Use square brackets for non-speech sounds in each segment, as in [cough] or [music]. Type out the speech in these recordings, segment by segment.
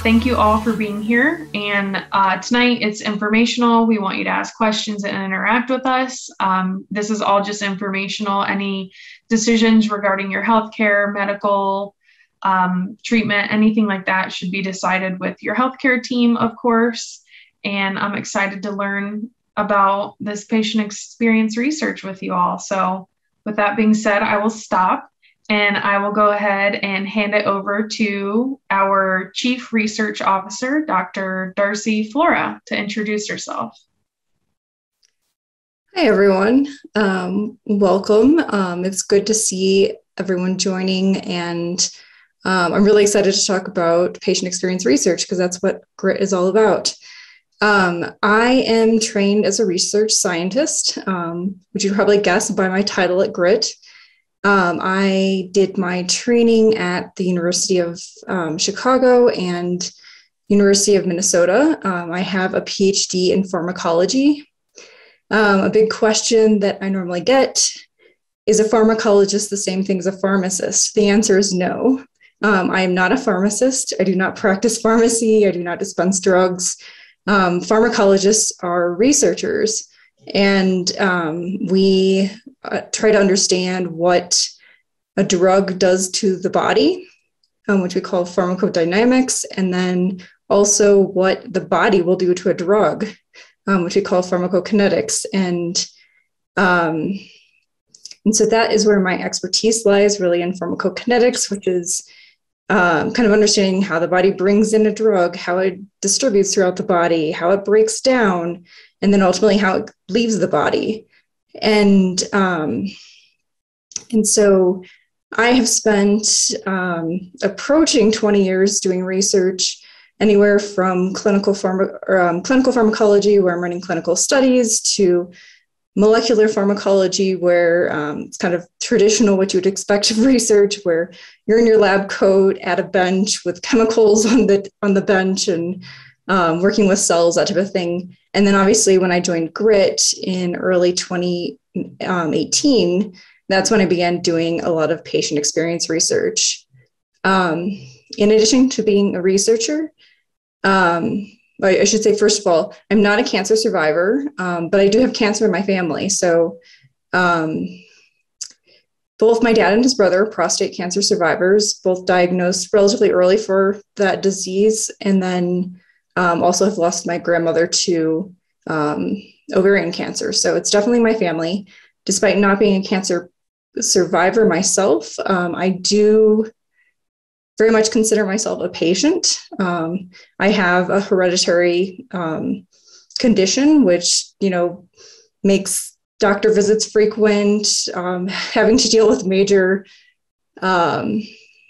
thank you all for being here. And uh, tonight it's informational. We want you to ask questions and interact with us. Um, this is all just informational. Any decisions regarding your healthcare, medical, um, treatment, anything like that should be decided with your healthcare team, of course. And I'm excited to learn about this patient experience research with you all. So, with that being said, I will stop and I will go ahead and hand it over to our Chief Research Officer, Dr. Darcy Flora, to introduce herself. Hi, everyone. Um, welcome. Um, it's good to see everyone joining, and um, I'm really excited to talk about patient experience research because that's what GRYT is all about. Um, I am trained as a research scientist, um, which you probably guess by my title at GRYT. Um, I did my training at the University of um, Chicago and University of Minnesota. Um, I have a PhD in pharmacology. Um, a big question that I normally get is a pharmacologist the same thing as a pharmacist? The answer is no. Um, I am not a pharmacist. I do not practice pharmacy. I do not dispense drugs. Um, pharmacologists are researchers, and we uh, try to understand what a drug does to the body, um, which we call pharmacodynamics, and then also what the body will do to a drug, um, which we call pharmacokinetics. And um, and so that is where my expertise lies, really in pharmacokinetics, which is um, kind of understanding how the body brings in a drug, how it distributes throughout the body, how it breaks down, and then ultimately how it leaves the body. And um, and so I have spent um, approaching 20 years doing research, anywhere from clinical pharma, um, clinical pharmacology, where I'm running clinical studies, to molecular pharmacology, where um, it's kind of traditional what you would expect of [laughs] research, where you're in your lab coat at a bench with chemicals on the on the bench and um, working with cells, that type of thing. And then obviously, when I joined GRYT in early 2018, that's when I began doing a lot of patient experience research. Um, in addition to being a researcher, um, I should say, first of all, I'm not a cancer survivor, um, but I do have cancer in my family. So, um, both my dad and his brother are prostate cancer survivors, both diagnosed relatively early for that disease. And then um, also have lost my grandmother to um, ovarian cancer. So it's definitely my family. Despite not being a cancer survivor myself, um, I do very much consider myself a patient. Um, I have a hereditary um, condition, which, you know, makes doctor visits frequent, um, [laughs] having to deal with major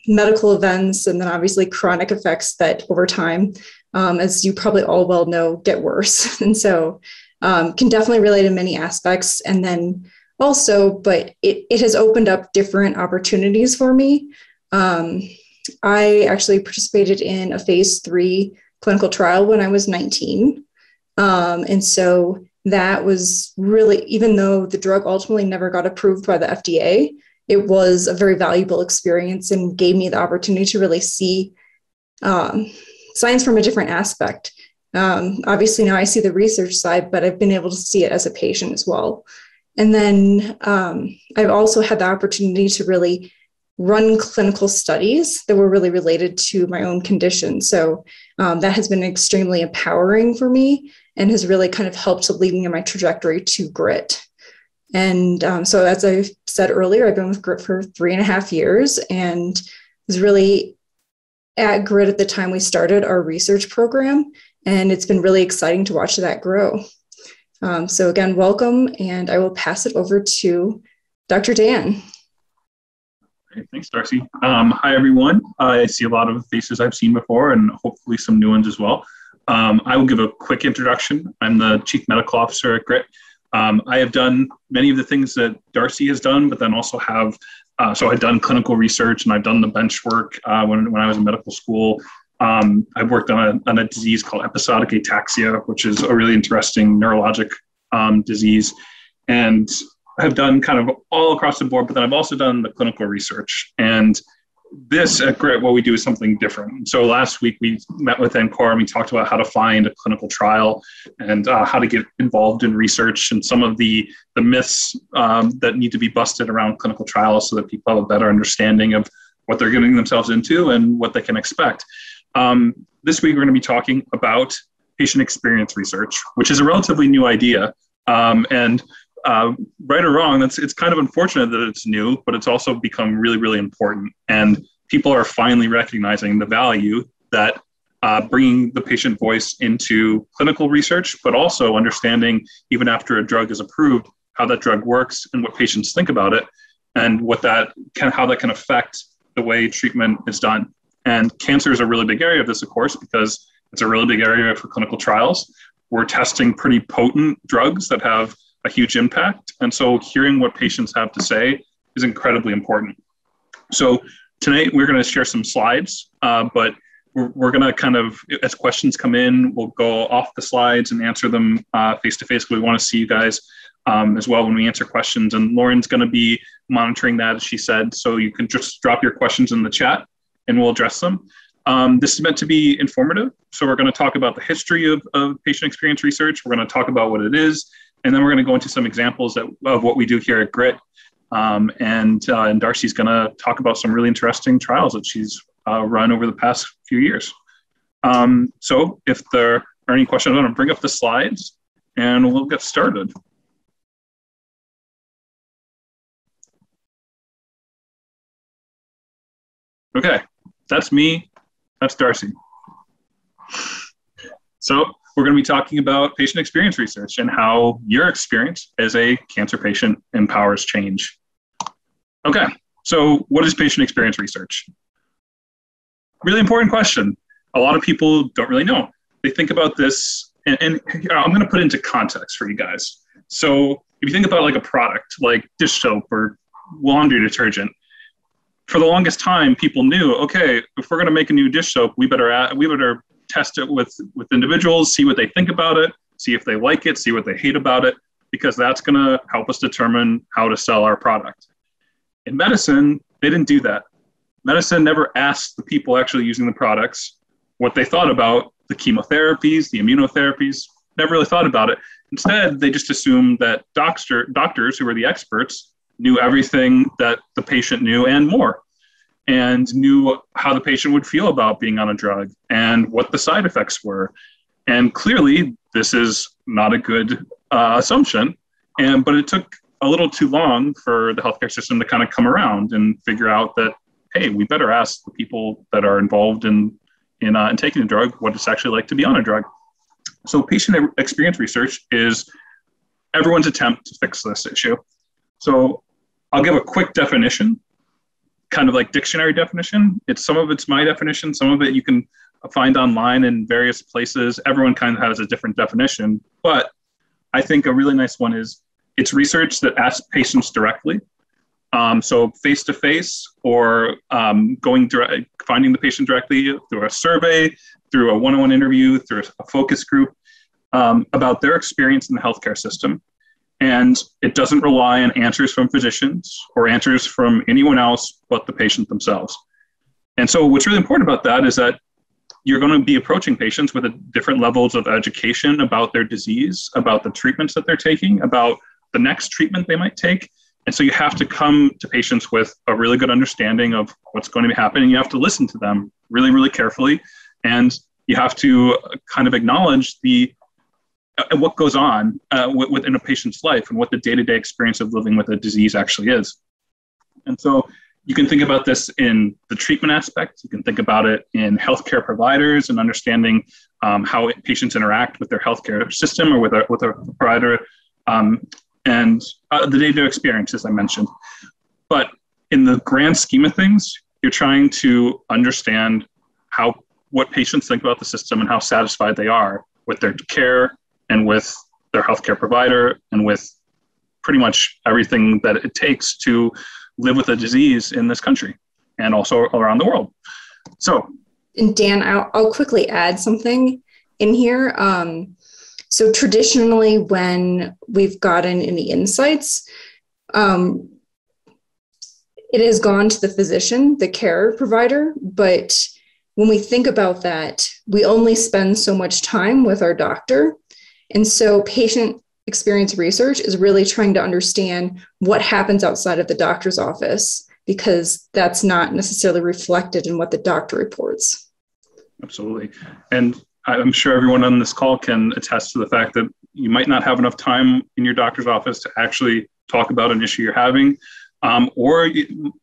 medical events, and then obviously chronic effects that over time um, as you probably all well know, get worse. [laughs] and so um, can definitely relate in many aspects. And then also, but it, it has opened up different opportunities for me. Um, I actually participated in a phase three clinical trial when I was 19. Um, and so that was really, even though the drug ultimately never got approved by the FDA, it was a very valuable experience and gave me the opportunity to really see um, science from a different aspect. Um, obviously, now I see the research side, but I've been able to see it as a patient as well. And then um, I've also had the opportunity to really run clinical studies that were really related to my own condition. So um, that has been extremely empowering for me and has really kind of helped to lead me in my trajectory to Gryt. And um, so, as I said earlier, I've been with Gryt for three and a half years and was really at Gryt at the time we started our research program, and it's been really exciting to watch that grow. Um, so, again, welcome, and I will pass it over to Dr. Dan. thanks, Darcy. Um, hi, everyone. I see a lot of faces I've seen before, and hopefully some new ones as well. Um, I will give a quick introduction. I'm the Chief Medical Officer at GRYT. Um, I have done many of the things that Darcy has done, but then also have uh, so I've done clinical research and I've done the bench work uh, when, when I was in medical school. Um, I worked on a, on a disease called episodic ataxia, which is a really interesting neurologic um, disease. And I've done kind of all across the board, but then I've also done the clinical research. And this at Gryt, what we do is something different. So last week we met with NCORR and we talked about how to find a clinical trial and uh, how to get involved in research and some of the the myths um, that need to be busted around clinical trials so that people have a better understanding of what they're getting themselves into and what they can expect. Um, this week we're going to be talking about patient experience research, which is a relatively new idea. Um, and uh, right or wrong, that's it's kind of unfortunate that it's new, but it's also become really, really important. And people are finally recognizing the value that uh, bringing the patient voice into clinical research, but also understanding even after a drug is approved how that drug works and what patients think about it, and what that can how that can affect the way treatment is done. And cancer is a really big area of this, of course, because it's a really big area for clinical trials. We're testing pretty potent drugs that have a huge impact. And so hearing what patients have to say is incredibly important. So tonight we're going to share some slides, uh, but we're, we're going to kind of, as questions come in, we'll go off the slides and answer them face to face. We want to see you guys um, as well when we answer questions. And Lauren's going to be monitoring that, as she said. So you can just drop your questions in the chat and we'll address them. Um, this is meant to be informative. So we're going to talk about the history of, of patient experience research. We're going to talk about what it is. And then we're going to go into some examples that, of what we do here at GRYT. Um, and, uh, and Darcy's going to talk about some really interesting trials that she's uh, run over the past few years. Um, so if there are any questions, I'm going to bring up the slides and we'll get started. Okay, that's me. That's Darcy. So we're going to be talking about patient experience research and how your experience as a cancer patient empowers change. Okay, so what is patient experience research? Really important question. A lot of people don't really know. They think about this, and, and I'm going to put into context for you guys. So if you think about like a product like dish soap or laundry detergent, for the longest time, people knew, okay, if we're going to make a new dish soap, we better add, we better test it with with individuals, see what they think about it, see if they like it, see what they hate about it, because that's going to help us determine how to sell our product. In medicine, they didn't do that. Medicine never asked the people actually using the products what they thought about the chemotherapies, the immunotherapies, never really thought about it. Instead, they just assumed that doctor, doctors who were the experts knew everything that the patient knew and more and knew how the patient would feel about being on a drug and what the side effects were. And clearly, this is not a good uh, assumption. And but it took a little too long for the healthcare system to kind of come around and figure out that hey, we better ask the people that are involved in in, uh, in taking a drug what it's actually like to be on a drug. So patient experience research is everyone's attempt to fix this issue. So I'll give a quick definition kind of like dictionary definition. It's some of it's my definition, some of it you can find online in various places. Everyone kind of has a different definition, but I think a really nice one is it's research that asks patients directly. Um, so face to face or um, going direct, finding the patient directly through a survey, through a one-on-one interview, through a focus group um, about their experience in the healthcare system and it doesn't rely on answers from physicians or answers from anyone else but the patient themselves. And so, what's really important about that is that you're going to be approaching patients with different levels of education about their disease, about the treatments that they're taking, about the next treatment they might take. And so, you have to come to patients with a really good understanding of what's going to be happening. You have to listen to them really, really carefully. And you have to kind of acknowledge the uh, what goes on uh, within a patient's life and what the day-to-day experience of living with a disease actually is. And so you can think about this in the treatment aspect. You can think about it in healthcare providers and understanding um, how patients interact with their healthcare system or with a, with a provider um, and uh, the day-to-day experience, as I mentioned. But in the grand scheme of things, you're trying to understand how what patients think about the system and how satisfied they are with their care and with their healthcare provider and with pretty much everything that it takes to live with a disease in this country and also around the world. So, and Dan, I'll, I'll quickly add something in here. Um, so, traditionally, when we've gotten any insights, um, it has gone to the physician, the care provider, but when we think about that, we only spend so much time with our doctor. And so patient experience research is really trying to understand what happens outside of the doctor's office because that's not necessarily reflected in what the doctor reports. Absolutely. And I'm sure everyone on this call can attest to the fact that you might not have enough time in your doctor's office to actually talk about an issue you're having. Um, or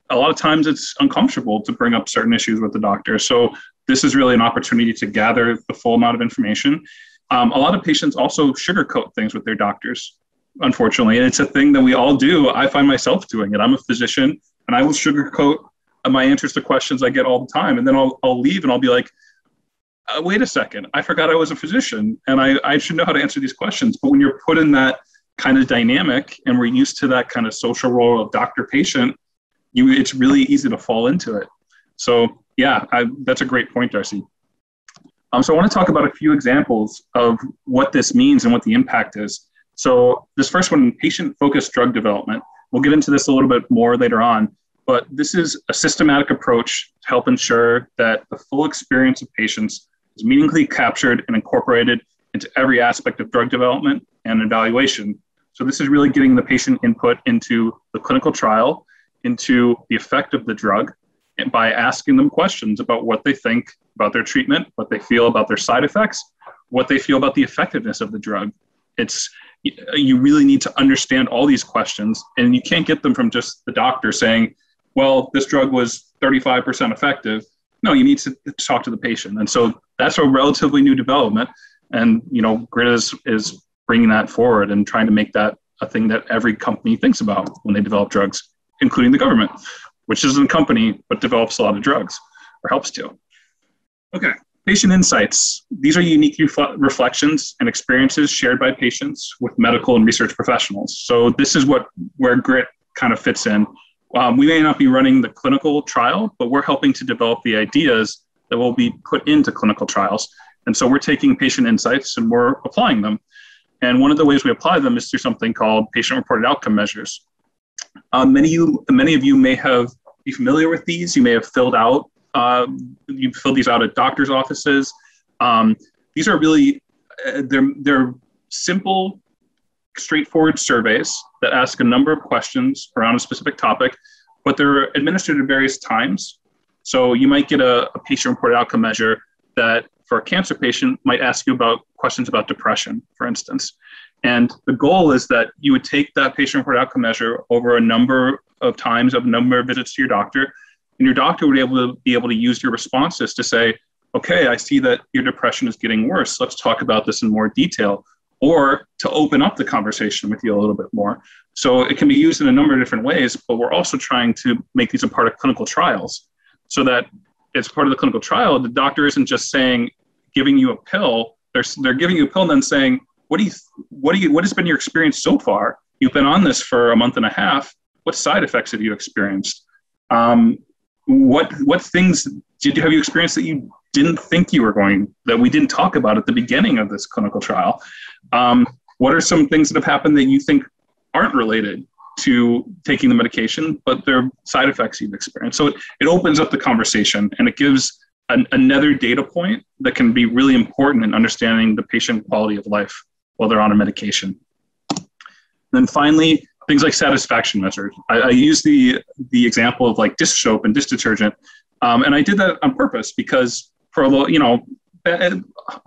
a lot of times it's uncomfortable to bring up certain issues with the doctor. So this is really an opportunity to gather the full amount of information. Um, a lot of patients also sugarcoat things with their doctors, unfortunately, and it's a thing that we all do. I find myself doing it. I'm a physician, and I will sugarcoat my answers to questions I get all the time, and then I'll I'll leave and I'll be like, uh, wait a second, I forgot I was a physician, and I I should know how to answer these questions. But when you're put in that kind of dynamic, and we're used to that kind of social role of doctor patient, you it's really easy to fall into it. So yeah, I, that's a great point, Darcy. Um, so I want to talk about a few examples of what this means and what the impact is. So this first one, patient-focused drug development. We'll get into this a little bit more later on, but this is a systematic approach to help ensure that the full experience of patients is meaningfully captured and incorporated into every aspect of drug development and evaluation. So this is really getting the patient input into the clinical trial, into the effect of the drug, by asking them questions about what they think about their treatment, what they feel about their side effects, what they feel about the effectiveness of the drug. It's you really need to understand all these questions, and you can't get them from just the doctor saying, "Well, this drug was 35% effective." No, you need to talk to the patient, and so that's a relatively new development. And you know, Gryt is is bringing that forward and trying to make that a thing that every company thinks about when they develop drugs, including the government which isn't a company but develops a lot of drugs or helps to. Okay, patient insights. These are unique reflections and experiences shared by patients with medical and research professionals. So this is what where Gryt kind of fits in. Um, we may not be running the clinical trial, but we're helping to develop the ideas that will be put into clinical trials. And so we're taking patient insights and we're applying them. And one of the ways we apply them is through something called patient reported outcome measures. Um, many you, many of you may have be familiar with these. You may have filled out uh, you filled these out at doctors' offices. Um, these are really uh, they're they're simple, straightforward surveys that ask a number of questions around a specific topic, but they're administered at various times. So you might get a, a patient-reported outcome measure that, for a cancer patient, might ask you about questions about depression, for instance. And the goal is that you would take that patient reported outcome measure over a number of times, of number of visits to your doctor, and your doctor would be able to be able to use your responses to say, okay, I see that your depression is getting worse. Let's talk about this in more detail, or to open up the conversation with you a little bit more. So it can be used in a number of different ways, but we're also trying to make these a part of clinical trials so that it's part of the clinical trial. The doctor isn't just saying, giving you a pill, they're, they're giving you a pill and then saying, what do you what do you what has been your experience so far? You've been on this for a month and a half. What side effects have you experienced? Um, what what things did you have you experienced that you didn't think you were going that we didn't talk about at the beginning of this clinical trial? Um, what are some things that have happened that you think aren't related to taking the medication, but they're side effects you've experienced? So it, it opens up the conversation and it gives an, another data point that can be really important in understanding the patient quality of life while they're on a medication. And then finally, things like satisfaction measures. I, I use the the example of like dish soap and dish detergent, um, and I did that on purpose because for a little, you know,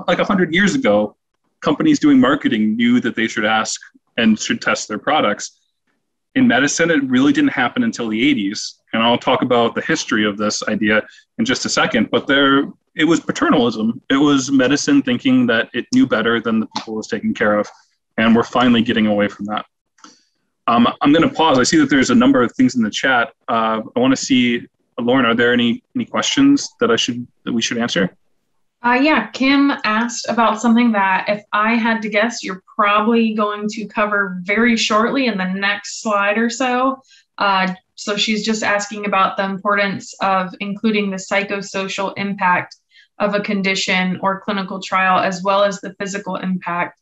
like hundred years ago, companies doing marketing knew that they should ask and should test their products. In medicine, it really didn't happen until the 80s, and I'll talk about the history of this idea in just a second. But there, it was paternalism. It was medicine thinking that it knew better than the people it was taking care of. And we're finally getting away from that. Um, I'm going to pause. I see that there's a number of things in the chat. Uh, I want to see, Lauren, are there any, any questions that I should that we should answer? Uh, yeah, Kim asked about something that if I had to guess, you're probably going to cover very shortly in the next slide or so. Uh, so she's just asking about the importance of including the psychosocial impact of a condition or clinical trial, as well as the physical impact.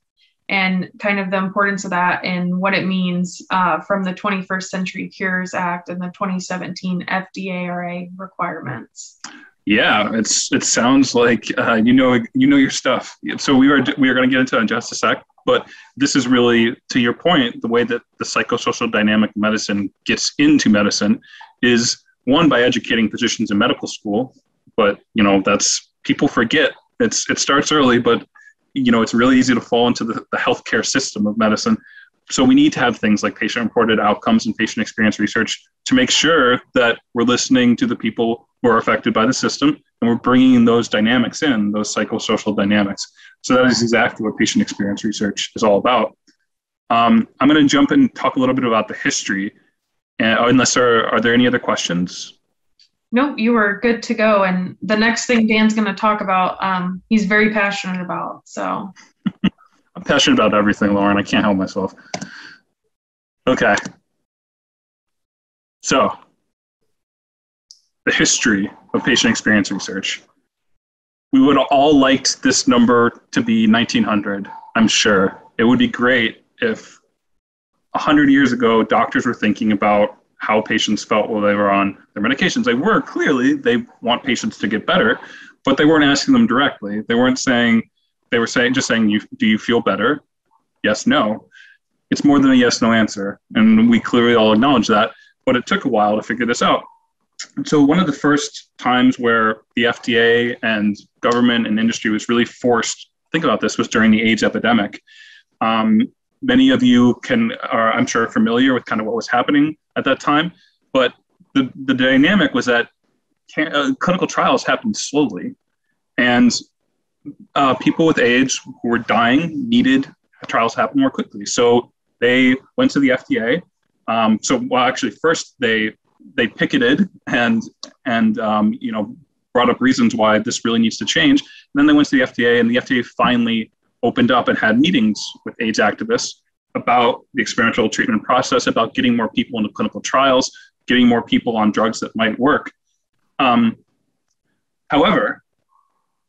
and kind of the importance of that and what it means uh, from the 21st Century Cures Act and the 2017 FDARA requirements. Yeah, it's it sounds like uh, you know you know your stuff. So we are we are going to get into that in just a sec, but this is really to your point. The way that the psychosocial dynamic medicine gets into medicine is one by educating physicians in medical school, but you know that's people forget. It's it starts early, but you know it's really easy to fall into the, the healthcare system of medicine so we need to have things like patient reported outcomes and patient experience research to make sure that we're listening to the people who are affected by the system and we're bringing those dynamics in, those psychosocial dynamics. So that is exactly what patient experience research is all about. Um, I'm going to jump and talk a little bit about the history, uh, unless there are, are there any other questions? Nope, you are good to go. And the next thing Dan's going to talk about, um, he's very passionate about. So [laughs] I'm passionate about everything, Lauren. I can't help myself. Okay. So, the history of patient experience research. We would all liked this number to be 1900, I'm sure. It would be great if 100 years ago, doctors were thinking about how patients felt while they were on their medications. They were clearly, they want patients to get better, but they weren't asking them directly. They weren't saying, they were saying just saying, "You do you feel better?" Yes, no. It's more than a yes no answer, and we clearly all acknowledge that. But it took a while to figure this out. And so one of the first times where the FDA and government and industry was really forced think about this was during the AIDS epidemic. Um, many of you can are I'm sure familiar with kind of what was happening at that time, but the the dynamic was that can, uh, clinical trials happened slowly, and uh, people with AIDS who were dying needed trials happen more quickly. So they went to the FDA. Um, so well, actually, first they they picketed and and um, you know brought up reasons why this really needs to change. And then they went to the FDA, and the FDA finally opened up and had meetings with AIDS activists about the experimental treatment process, about getting more people into clinical trials, getting more people on drugs that might work. Um, however,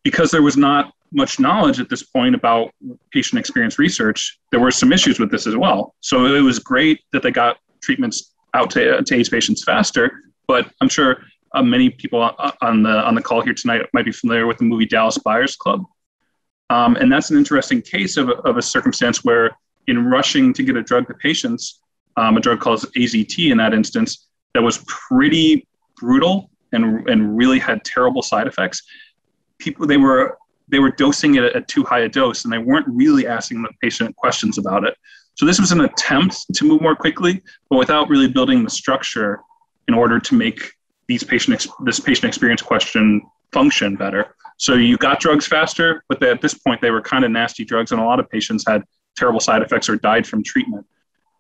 because there was not much knowledge at this point about patient experience research, there were some issues with this as well. So it was great that they got treatments out to, to AIDS patients faster, but I'm sure uh, many people on the on the call here tonight might be familiar with the movie Dallas Buyers Club, um, and that's an interesting case of a, of a circumstance where, in rushing to get a drug to patients, um, a drug called AZT in that instance, that was pretty brutal and and really had terrible side effects people they were they were dosing it at too high a dose and they weren't really asking the patient questions about it. So this was an attempt to move more quickly, but without really building the structure in order to make these patient ex- this patient experience question function better. So you got drugs faster, but they, at this point they were kind of nasty drugs, and a lot of patients had terrible side effects or died from treatment.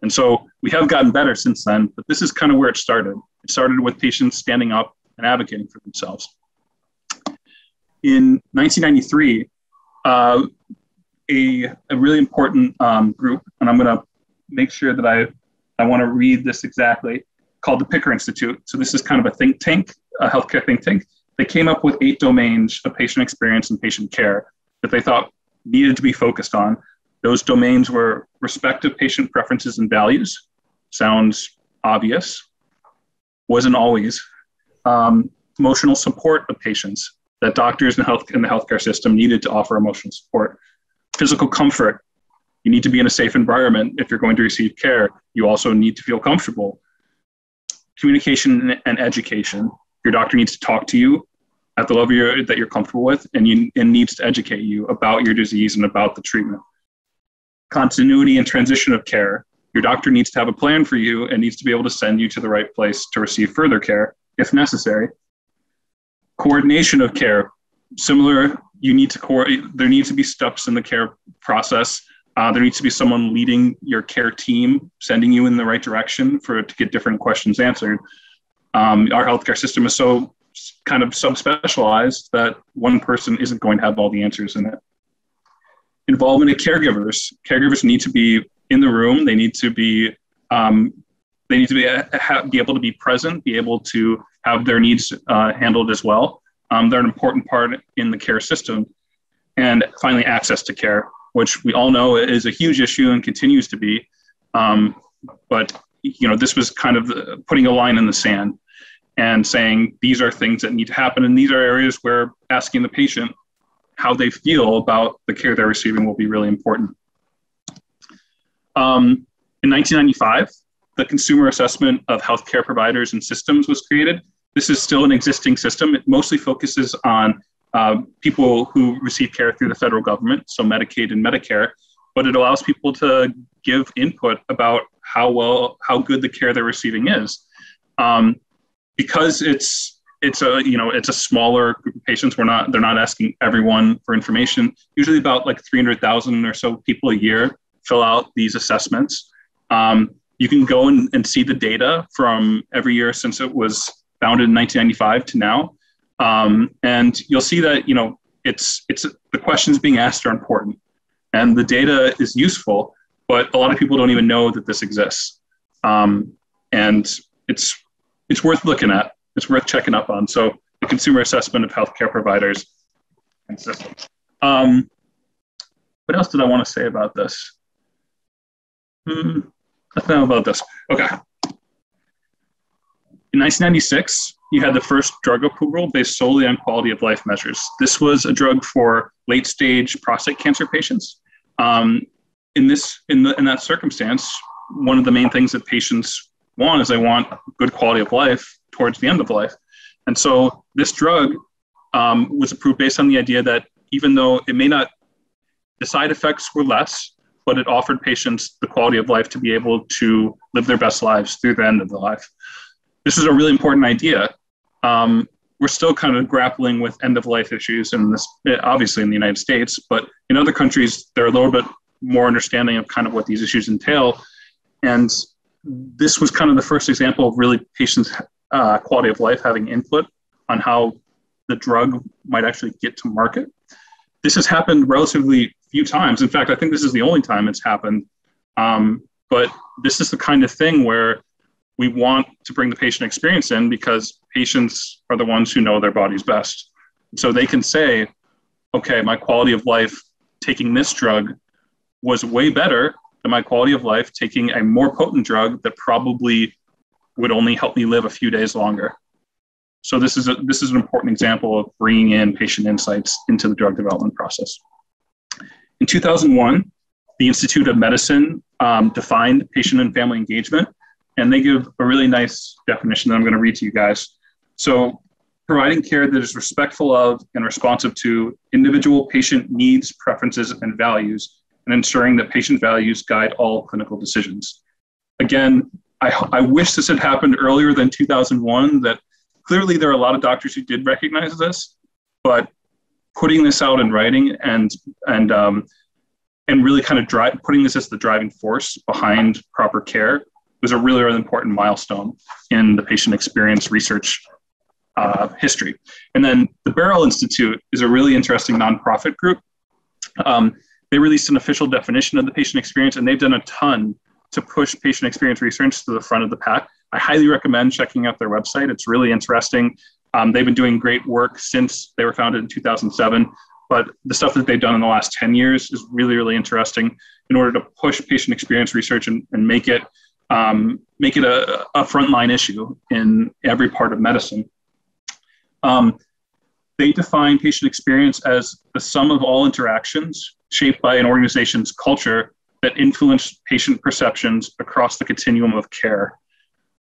And so we have gotten better since then, but this is kind of where it started. It started with patients standing up and advocating for themselves in 1993, uh, a, a really important um, group, and I'm going to make sure that I, I want to read this exactly, called the Picker Institute. So this is kind of a think tank, a healthcare think tank. They came up with eight domains of patient experience and patient care that they thought needed to be focused on. Those domains were respective patient preferences and values. Sounds obvious. Wasn't always. Um, emotional support of patients that doctors and health in the healthcare system needed to offer emotional support. Physical comfort. You need to be in a safe environment if you're going to receive care. You also need to feel comfortable. Communication and education. Your doctor needs to talk to you at the level you're, that you're comfortable with, and you and needs to educate you about your disease and about the treatment. Continuity and transition of care. Your doctor needs to have a plan for you and needs to be able to send you to the right place to receive further care if necessary. Coordination of care. Similar you need to there needs to be steps in the care process. Uh, there needs to be someone leading your care team sending you in the right direction for to get different questions answered. Um, our healthcare system is so kind of subspecialized that one person isn't going to have all the answers in it involvement of caregivers caregivers need to be in the room they need to be um, they need to be, uh, be able to be present be able to have their needs uh, handled as well. Um, they're an important part in the care system. And finally, access to care. which we all know is a huge issue and continues to be. Um, but you know, this was kind of the, putting a line in the sand and saying these are things that need to happen, and these are areas where asking the patient how they feel about the care they're receiving will be really important. Um, in 1995, the Consumer Assessment of Healthcare Providers and Systems was created. This is still an existing system. It mostly focuses on uh, people who receive care through the federal government, so Medicaid and Medicare, but it allows people to give input about how well, how good the care they're receiving is. Um, because it's it's a you know it's a smaller group of patients. We're not they're not asking everyone for information. Usually about like 300,000 or so people a year fill out these assessments. Um, you can go and, and see the data from every year since it was founded in 1995 to now. Um, and you'll see that you know it's it's the questions being asked are important, and the data is useful, but a lot of people don't even know that this exists, um, and it's it's worth looking at. It's worth checking up on. So the consumer assessment of healthcare providers and systems. Um, what else did I want to say about this? Hmm, about this. Okay. In 1996, you had the first drug approval based solely on quality of life measures. This was a drug for late stage prostate cancer patients. Um, in this, in, the, in that circumstance, one of the main things that patients want is they want good quality of life towards the end of life. And so this drug um, was approved based on the idea that even though it may not, the side effects were less, but it offered patients the quality of life to be able to live their best lives through the end of the life this is a really important idea. Um, we're still kind of grappling with end of life issues in this, obviously in the United States, but in other countries, they're a little bit more understanding of kind of what these issues entail. And this was kind of the first example of really patients' uh, quality of life having input on how the drug might actually get to market. This has happened relatively few times. In fact, I think this is the only time it's happened. Um, but this is the kind of thing where we want to bring the patient experience in because patients are the ones who know their bodies best. So they can say, okay, my quality of life taking this drug was way better than my quality of life taking a more potent drug that probably would only help me live a few days longer. So this is a, this is an important example of bringing in patient insights into the drug development process. In 2001, the Institute of Medicine um, defined patient and family engagement and they give a really nice definition that I'm going to read to you guys. So, providing care that is respectful of and responsive to individual patient needs, preferences, and values, and ensuring that patient values guide all clinical decisions. Again, I, I wish this had happened earlier than 2001, that clearly there are a lot of doctors who did recognize this, but putting this out in writing and, and, um, and really kind of drive, putting this as the driving force behind proper care was a really, really important milestone in the patient experience research uh, history. And then the Beryl Institute is a really interesting nonprofit group. Um, they released an official definition of the patient experience, and they've done a ton to push patient experience research to the front of the pack. I highly recommend checking out their website. It's really interesting. Um, they've been doing great work since they were founded in 2007, but the stuff that they've done in the last 10 years is really, really interesting in order to push patient experience research and, and make it um, make it a, a frontline issue in every part of medicine. Um, they define patient experience as the sum of all interactions shaped by an organization's culture that influence patient perceptions across the continuum of care.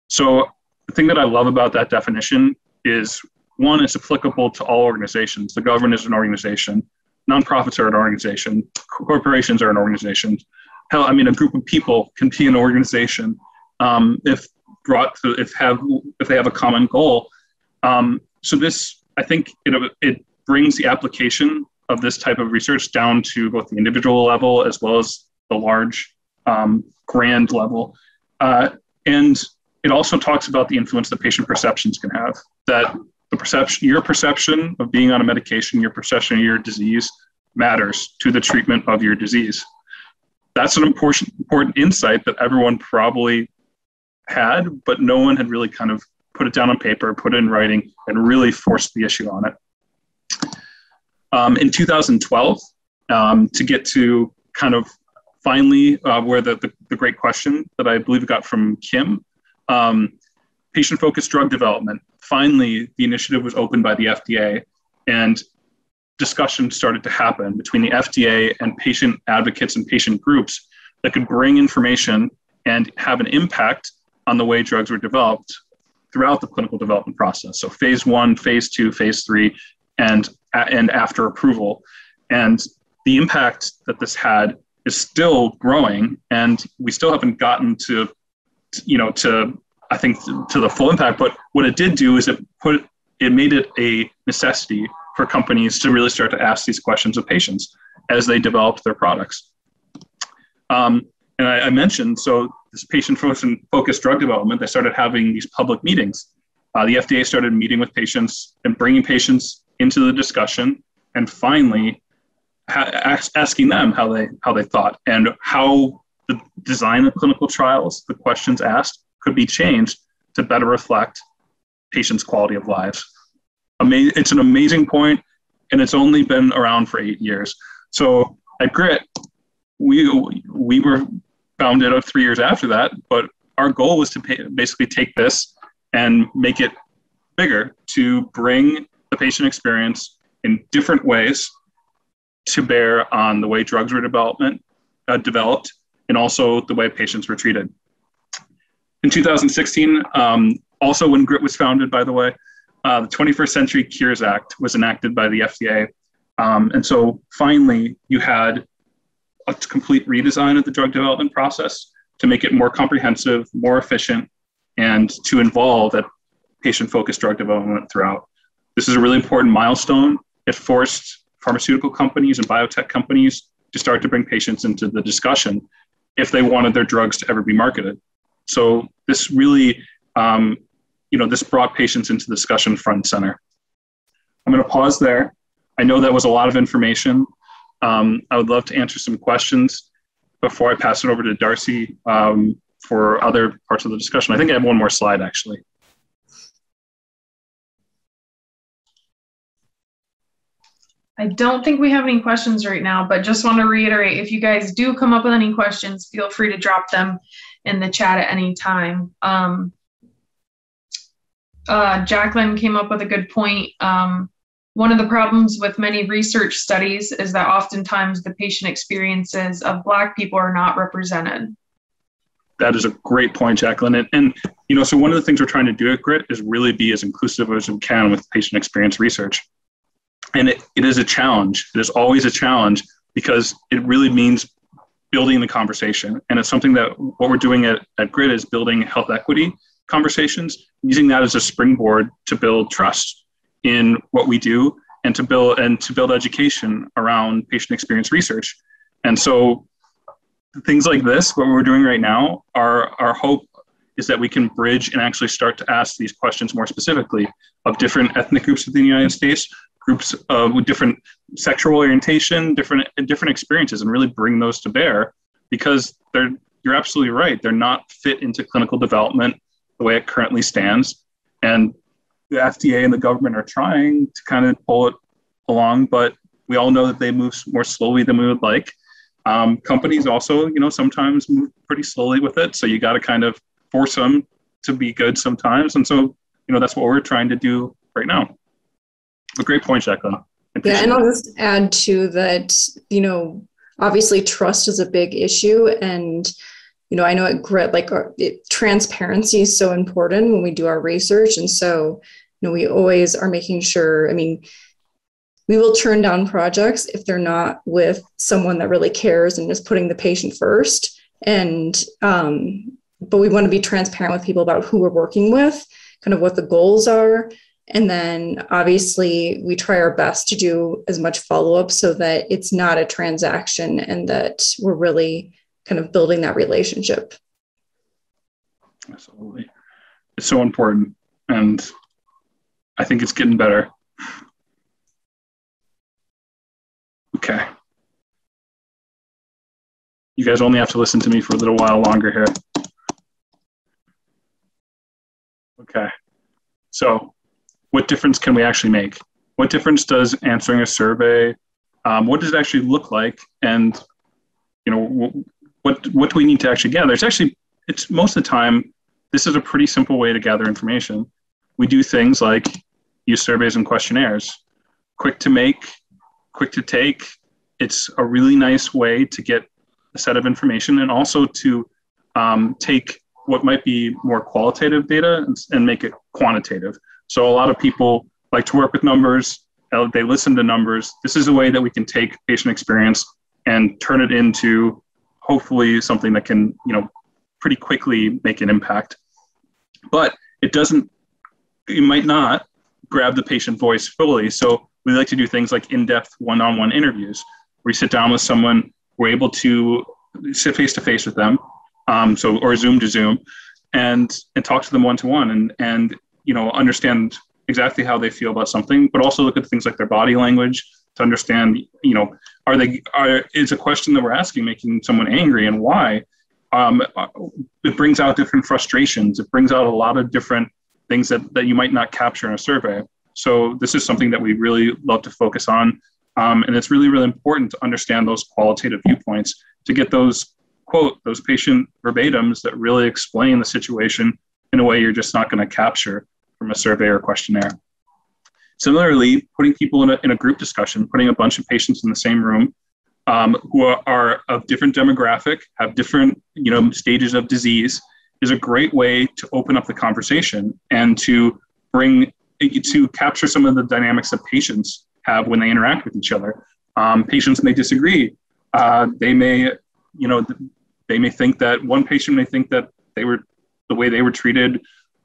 So, the thing that I love about that definition is one, it's applicable to all organizations. The government is an organization, nonprofits are an organization, corporations are an organization, hell, I mean, a group of people can be an organization um, if brought to, if have if they have a common goal. Um, so this, I think, it it brings the application of this type of research down to both the individual level as well as the large um, grand level, uh, and it also talks about the influence that patient perceptions can have. That the perception, your perception of being on a medication, your perception of your disease matters to the treatment of your disease that's an important important insight that everyone probably had, but no one had really kind of put it down on paper, put it in writing, and really forced the issue on it. Um, in 2012, um, to get to kind of finally uh, where the, the, the, great question that I believe got from Kim um, patient focused drug development. Finally, the initiative was opened by the FDA, and discussion started to happen between the FDA and patient advocates and patient groups that could bring information and have an impact on the way drugs were developed throughout the clinical development process. So phase one, phase two, phase three, and and after approval. And the impact that this had is still growing, and we still haven't gotten to, you know, to I think to the full impact. But what it did do is it put it made it a necessity for companies to really start to ask these questions of patients as they developed their products. Um, and I, I, mentioned so this patient focused drug development. They started having these public meetings. Uh, the FDA started meeting with patients and bringing patients into the discussion, and finally asking them how they how they thought and how the design of clinical trials, the questions asked, could be changed to better reflect patients' quality of lives. It's an amazing point, and it's only been around for eight years. So at Gryt, we we were founded up three years after that, but our goal was to pay, basically take this and make it bigger to bring the patient experience in different ways to bear on the way drugs were development uh, developed and also the way patients were treated. In 2016, um, also when GRYT was founded, by the way, uh, the 21st Century Cures Act was enacted by the FDA. Um, and so finally, you had a complete redesign of the drug development process to make it more comprehensive, more efficient, and to involve that patient focused drug development throughout. This is a really important milestone. It forced pharmaceutical companies and biotech companies to start to bring patients into the discussion if they wanted their drugs to ever be marketed. So this really, um, you know, this brought patients into the discussion front and center. I'm going to pause there. I know that was a lot of information. Um, I would love to answer some questions before I pass it over to Darcy um, for other parts of the discussion. I think I have one more slide actually. I don't think we have any questions right now, but just want to reiterate if you guys do come up with any questions, feel free to drop them in the chat at any time. Um, uh, Jacqueline came up with a good point. Um, one of the problems with many research studies is that oftentimes the patient experiences of Black people are not represented. That is a great point, Jacqueline. And, and you know, so one of the things we're trying to do at GRYT is really be as inclusive as we can with patient experience research and it, it is a challenge. It is always a challenge because it really means building the conversation. And it's something that what we're doing at, at GRYT is building health equity conversations, using that as a springboard to build trust in what we do and to build and to build education around patient experience research. And so things like this, what we're doing right now, our, our hope is that we can bridge and actually start to ask these questions more specifically of different ethnic groups within the United States, groups uh, with different sexual orientation, different different experiences, and really bring those to bear because they're you're absolutely right. They're not fit into clinical development the way it currently stands, and the FDA and the government are trying to kind of pull it along, but we all know that they move more slowly than we would like. Um, companies also, you know, sometimes move pretty slowly with it, so you got to kind of force them to be good sometimes, and so you know that's what we're trying to do right now. A great point, Jacqueline. Yeah, and I'll just add to that, you know, obviously trust is a big issue. And, you know, I know at GRYT, like our, it, transparency is so important when we do our research. And so, you know, we always are making sure, I mean, we will turn down projects if they're not with someone that really cares and is putting the patient first. And, um, but we want to be transparent with people about who we're working with, kind of what the goals are, and then obviously, we try our best to do as much follow up so that it's not a transaction and that we're really kind of building that relationship. Absolutely. It's so important. And I think it's getting better. Okay. You guys only have to listen to me for a little while longer here. Okay. So what difference can we actually make? What difference does answering a survey um, what does it actually look like, and you know what what do we need to actually gather? It's actually it's most of the time this is a pretty simple way to gather information. We do things like use surveys and questionnaires, quick to make, quick to take. It's a really nice way to get a set of information and also to um, take what might be more qualitative data and, and, make it quantitative. So a lot of people like to work with numbers. Uh, they listen to numbers. This is a way that we can take patient experience and turn it into hopefully something that can, you know, pretty quickly make an impact. But it doesn't, you might not grab the patient voice fully. So we like to do things like in-depth one-on-one interviews where we sit down with someone, we're able to sit face to face with them, um, so or Zoom to Zoom, and and talk to them one to one, and and you know understand exactly how they feel about something, but also look at things like their body language to understand, you know, are they are is a question that we're asking making someone angry and why? Um, it brings out different frustrations. It brings out a lot of different things that, that you might not capture in a survey. So this is something that we really love to focus on. Um, and it's really, really important to understand those qualitative viewpoints to get those quote, those patient verbatims that really explain the situation in a way you're just not going to capture from a survey or questionnaire. Similarly, putting people in a, in a group discussion, putting a bunch of patients in the same room um, who are, are of different demographic, have different you know stages of disease, is a great way to open up the conversation and to bring to capture some of the dynamics that patients have when they interact with each other. Um, patients may disagree. Uh, they may, you know, they may think that one patient may think that they were the way they were treated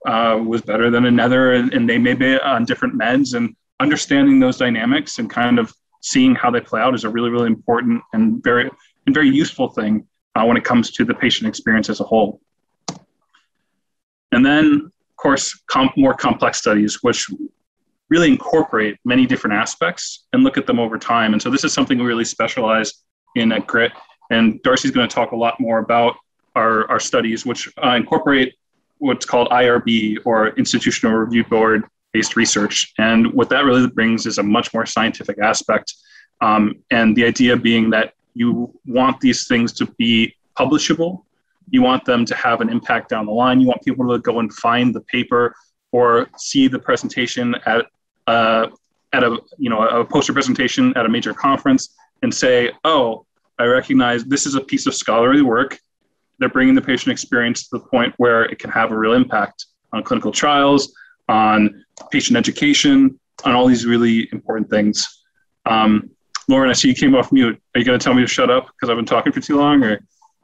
uh, was better than another, and, and, they may be on different meds. And understanding those dynamics and kind of seeing how they play out is a really, really important and very and very useful thing uh, when it comes to the patient experience as a whole. And then, of course, comp- more complex studies, which really incorporate many different aspects and look at them over time. And so this is something we really specialize in at GRYT. And Darcy's going to talk a lot more about our, our studies, which uh, incorporate what's called IRB or Institutional Review Board based research. And what that really brings is a much more scientific aspect. Um, and the idea being that you want these things to be publishable, you want them to have an impact down the line, you want people to go and find the paper or see the presentation at uh, at a you know a poster presentation at a major conference and say, oh, I recognize this is a piece of scholarly work they're bringing the patient experience to the point where it can have a real impact on clinical trials, on patient education, on all these really important things. Um, Lauren, I see you came off mute. Are you going to tell me to shut up because I've been talking for too long, or?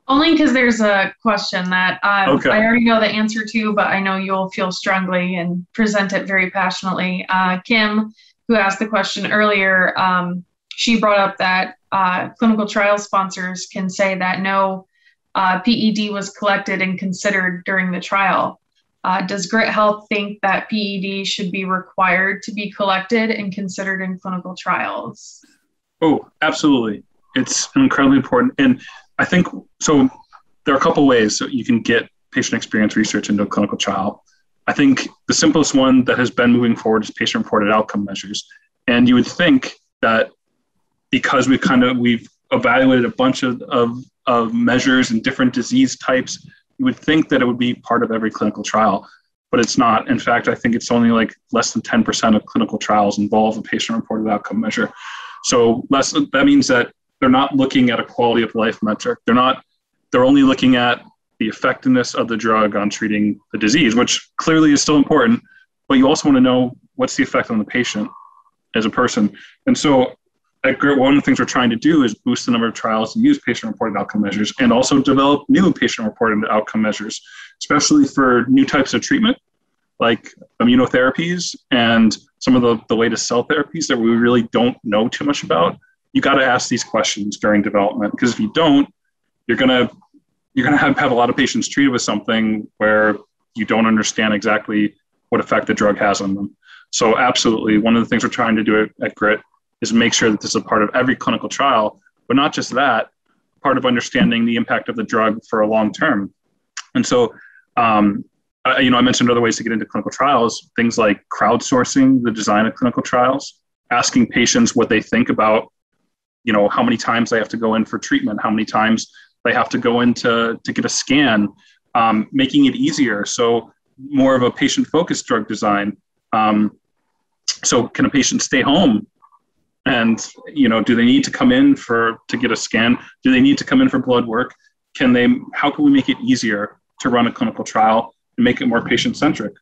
Only because there's a question that um, okay. I already know the answer to, but I know you'll feel strongly and present it very passionately. Uh, Kim, who asked the question earlier, um, she brought up that uh, clinical trial sponsors can say that no uh, PED was collected and considered during the trial. Uh, does Gryt Health think that PED should be required to be collected and considered in clinical trials? Oh, absolutely. It's incredibly important. And I think so. There are a couple ways that you can get patient experience research into a clinical trial. I think the simplest one that has been moving forward is patient reported outcome measures. And you would think that because we've kind of we've evaluated a bunch of, of of measures and different disease types, you would think that it would be part of every clinical trial, but it's not. In fact, I think it's only like less than 10% of clinical trials involve a patient reported outcome measure. So less, that means that they're not looking at a quality of life metric. They're not, they're only looking at the effectiveness of the drug on treating the disease, which clearly is still important, but you also want to know what's the effect on the patient as a person. And so one of the things we're trying to do is boost the number of trials to use patient reported outcome measures and also develop new patient reported outcome measures, especially for new types of treatment like immunotherapies and some of the, the latest cell therapies that we really don't know too much about. You got to ask these questions during development because if you don't, you're going to you're going to have, have a lot of patients treated with something where you don't understand exactly what effect the drug has on them. So, absolutely, one of the things we're trying to do at, at GRYT is make sure that this is a part of every clinical trial, but not just that, part of understanding the impact of the drug for a long term. And so, um, uh, you know, I mentioned other ways to get into clinical trials, things like crowdsourcing the design of clinical trials, asking patients what they think about you know how many times they have to go in for treatment, how many times they have to go in to, to get a scan, um, making it easier. So more of a patient-focused drug design. Um, so can a patient stay home and you know do they need to come in for to get a scan? Do they need to come in for blood work? Can they how can we make it easier to run a clinical trial and make it more patient centric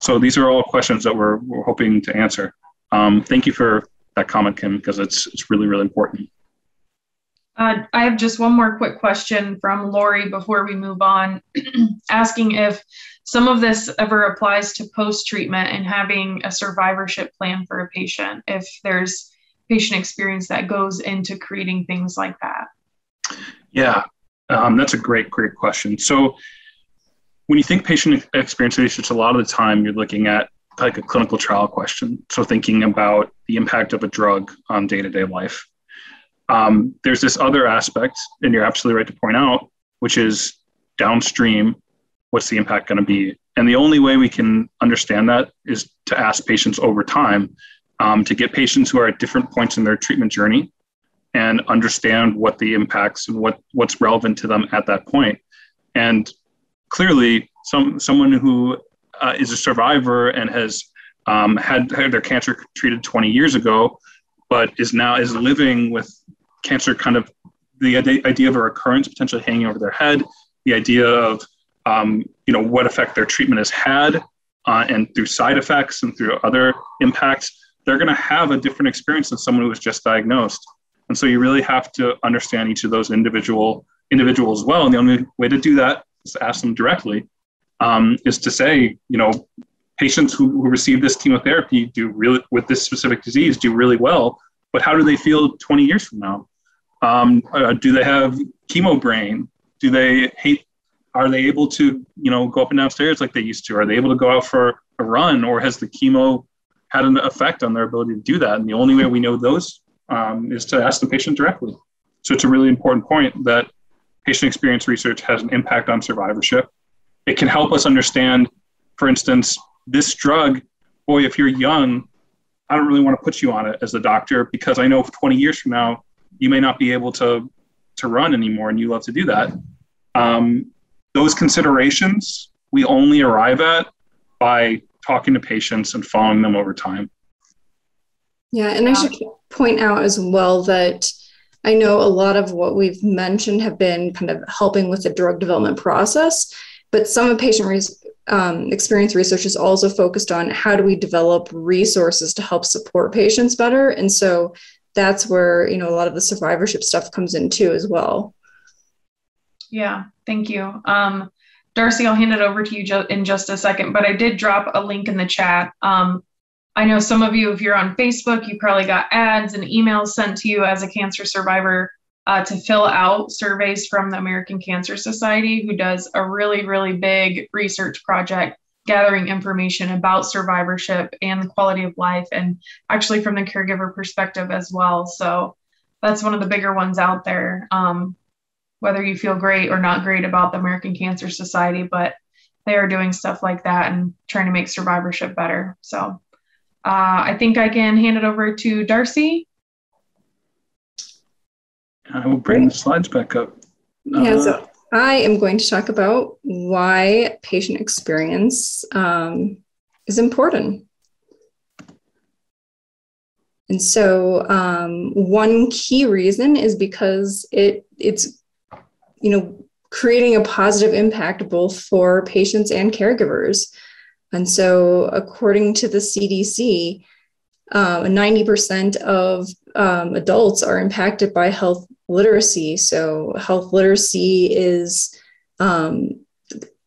so these are all questions that we're, we're hoping to answer. Um, thank you for that comment kim because it's it's really really important. Uh, I have just one more quick question from Lori before we move on, [clears throat] asking if some of this ever applies to post treatment and having a survivorship plan for a patient, if there's patient experience that goes into creating things like that? Yeah, um, that's a great, great question. So, when you think patient experience research, a lot of the time you're looking at like a clinical trial question. So, thinking about the impact of a drug on day to day life. Um, there's this other aspect, and you're absolutely right to point out, which is downstream. What's the impact going to be? And the only way we can understand that is to ask patients over time um, to get patients who are at different points in their treatment journey and understand what the impacts and what, what's relevant to them at that point. And clearly, some someone who uh, is a survivor and has um, had, had their cancer treated 20 years ago, but is now is living with cancer kind of the idea of a recurrence potentially hanging over their head, the idea of um, you know what effect their treatment has had, uh, and through side effects and through other impacts, they're going to have a different experience than someone who was just diagnosed. And so you really have to understand each of those individual individuals well. And the only way to do that is to ask them directly, um, is to say, you know, patients who, who receive this chemotherapy do really with this specific disease do really well, but how do they feel 20 years from now? Um, uh, do they have chemo brain? Do they hate? Are they able to, you know, go up and downstairs like they used to? Are they able to go out for a run, or has the chemo had an effect on their ability to do that. And the only way we know those um, is to ask the patient directly. So it's a really important point that patient experience research has an impact on survivorship. It can help us understand, for instance, this drug, boy, if you're young, I don't really want to put you on it as a doctor because I know 20 years from now, you may not be able to, to run anymore and you love to do that. Um, those considerations we only arrive at by talking to patients and following them over time. Yeah, and I should point out as well that I know a lot of what we've mentioned have been kind of helping with the drug development process, but some of patient res- um, experience research is also focused on how do we develop resources to help support patients better. And so that's where, you know, a lot of the survivorship stuff comes in too as well. Yeah, thank you. Um, Darcy, I'll hand it over to you ju- in just a second, but I did drop a link in the chat. Um, I know some of you, if you're on Facebook, you probably got ads and emails sent to you as a cancer survivor uh, to fill out surveys from the American Cancer Society, who does a really, really big research project gathering information about survivorship and the quality of life, and actually from the caregiver perspective as well. So that's one of the bigger ones out there. Um, whether you feel great or not great about the American Cancer Society, but they are doing stuff like that and trying to make survivorship better. So uh, I think I can hand it over to Darcy. I will bring the slides back up. Yeah, so uh, I am going to talk about why patient experience um, is important. And so, um, one key reason is because it it's you know, creating a positive impact both for patients and caregivers. And so, according to the CDC, um, 90% of um, adults are impacted by health literacy. So, health literacy is um,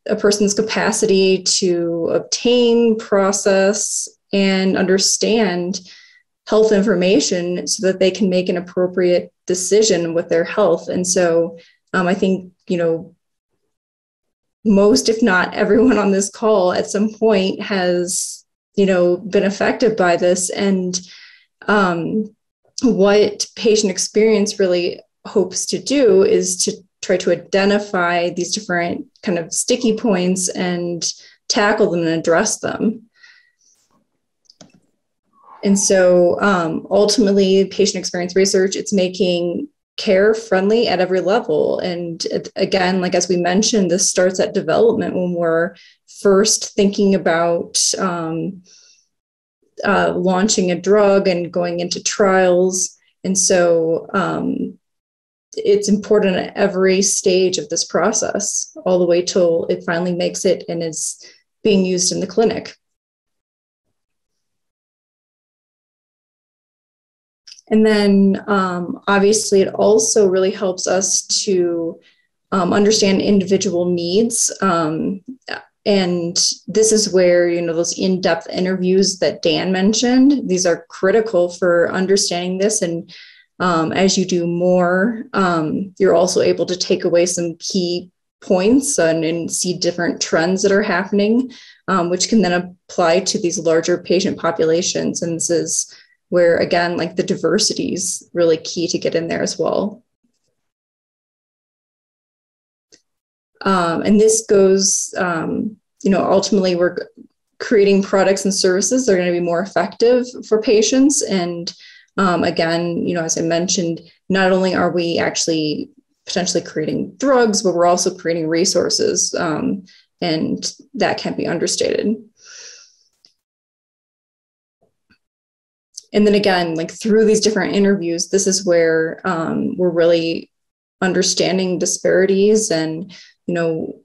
a person's capacity to obtain, process, and understand health information so that they can make an appropriate decision with their health. And so, um, I think, you know, most, if not everyone on this call at some point has, you know, been affected by this. And um, what patient experience really hopes to do is to try to identify these different kind of sticky points and tackle them and address them. And so um, ultimately, patient experience research, it's making care friendly at every level. And again, like as we mentioned, this starts at development when we're first thinking about um, uh, launching a drug and going into trials. And so um, it's important at every stage of this process, all the way till it finally makes it and is being used in the clinic. And then um, obviously, it also really helps us to um, understand individual needs. Um, and this is where, you know, those in depth interviews that Dan mentioned, these are critical for understanding this. And um, as you do more, um, you're also able to take away some key points and, and see different trends that are happening, um, which can then apply to these larger patient populations. And this is where again like the diversity is really key to get in there as well. Um, and this goes um, you know ultimately we're creating products and services that are going to be more effective for patients. And um, again you know as i mentioned not only are we actually potentially creating drugs but we're also creating resources um, and that can't be understated and then again like through these different interviews this is where um, we're really understanding disparities and you know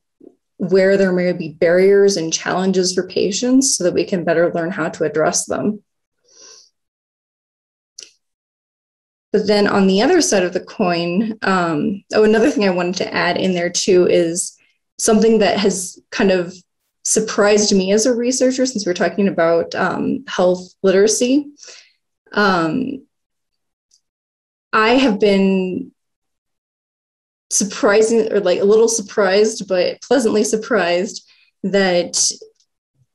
where there may be barriers and challenges for patients so that we can better learn how to address them. But then on the other side of the coin um, oh another thing i wanted to add in there too is something that has kind of surprised me as a researcher since we're talking about um, health literacy um, I have been surprising or like a little surprised, but pleasantly surprised that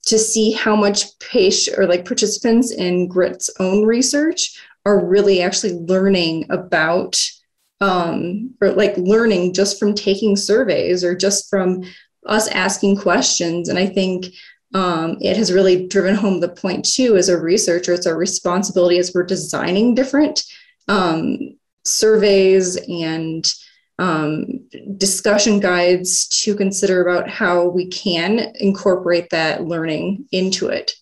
to see how much patient or like participants in GRYT's own research are really actually learning about um, or like learning just from taking surveys or just from us asking questions. And I think um, it has really driven home the point too as a researcher it's our responsibility as we're designing different um, surveys and um, discussion guides to consider about how we can incorporate that learning into it.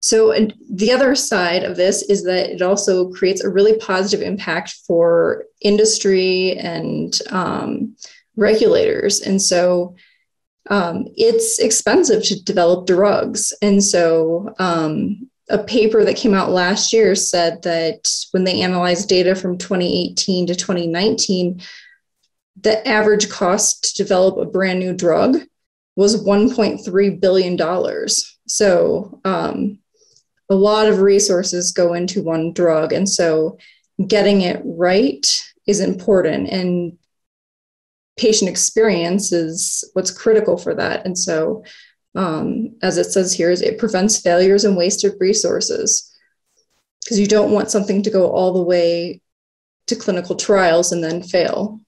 So, the other side of this is that it also creates a really positive impact for industry and um, regulators. And so um, it's expensive to develop drugs. And so um, a paper that came out last year said that when they analyzed data from 2018 to 2019, the average cost to develop a brand new drug was $1.3 billion. So um, a lot of resources go into one drug. And so getting it right is important. And patient experience is what's critical for that. And so, um, as it says here, is it prevents failures and wasted resources because you don't want something to go all the way to clinical trials and then fail.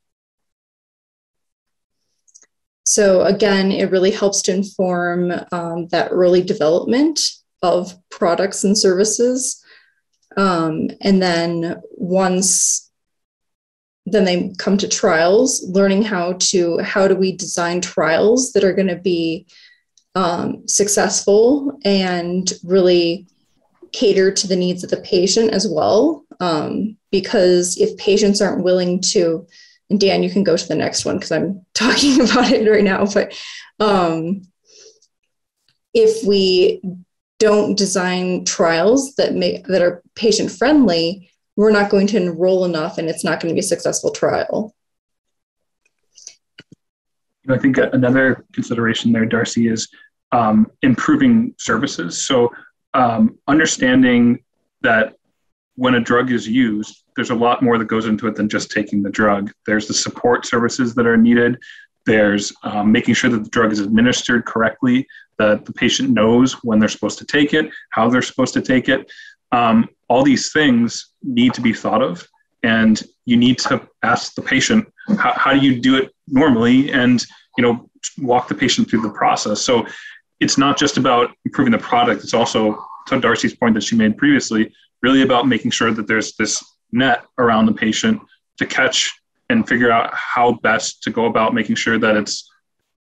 So again, it really helps to inform um, that early development of products and services. Um, and then once then they come to trials learning how to how do we design trials that are going to be um, successful and really cater to the needs of the patient as well. Um, because if patients aren't willing to and dan you can go to the next one because i'm [laughs] talking about it right now but um, if we don't design trials that make that are patient friendly we're not going to enroll enough and it's not going to be a successful trial. I think another consideration there, Darcy, is um, improving services. So, um, understanding that when a drug is used, there's a lot more that goes into it than just taking the drug. There's the support services that are needed. There's um, making sure that the drug is administered correctly, that the patient knows when they're supposed to take it, how they're supposed to take it. Um, all these things need to be thought of and you need to ask the patient how, how do you do it normally and you know walk the patient through the process so it's not just about improving the product. It's also, to Darcy's point that she made previously, really about making sure that there's this net around the patient to catch and figure out how best to go about making sure that it's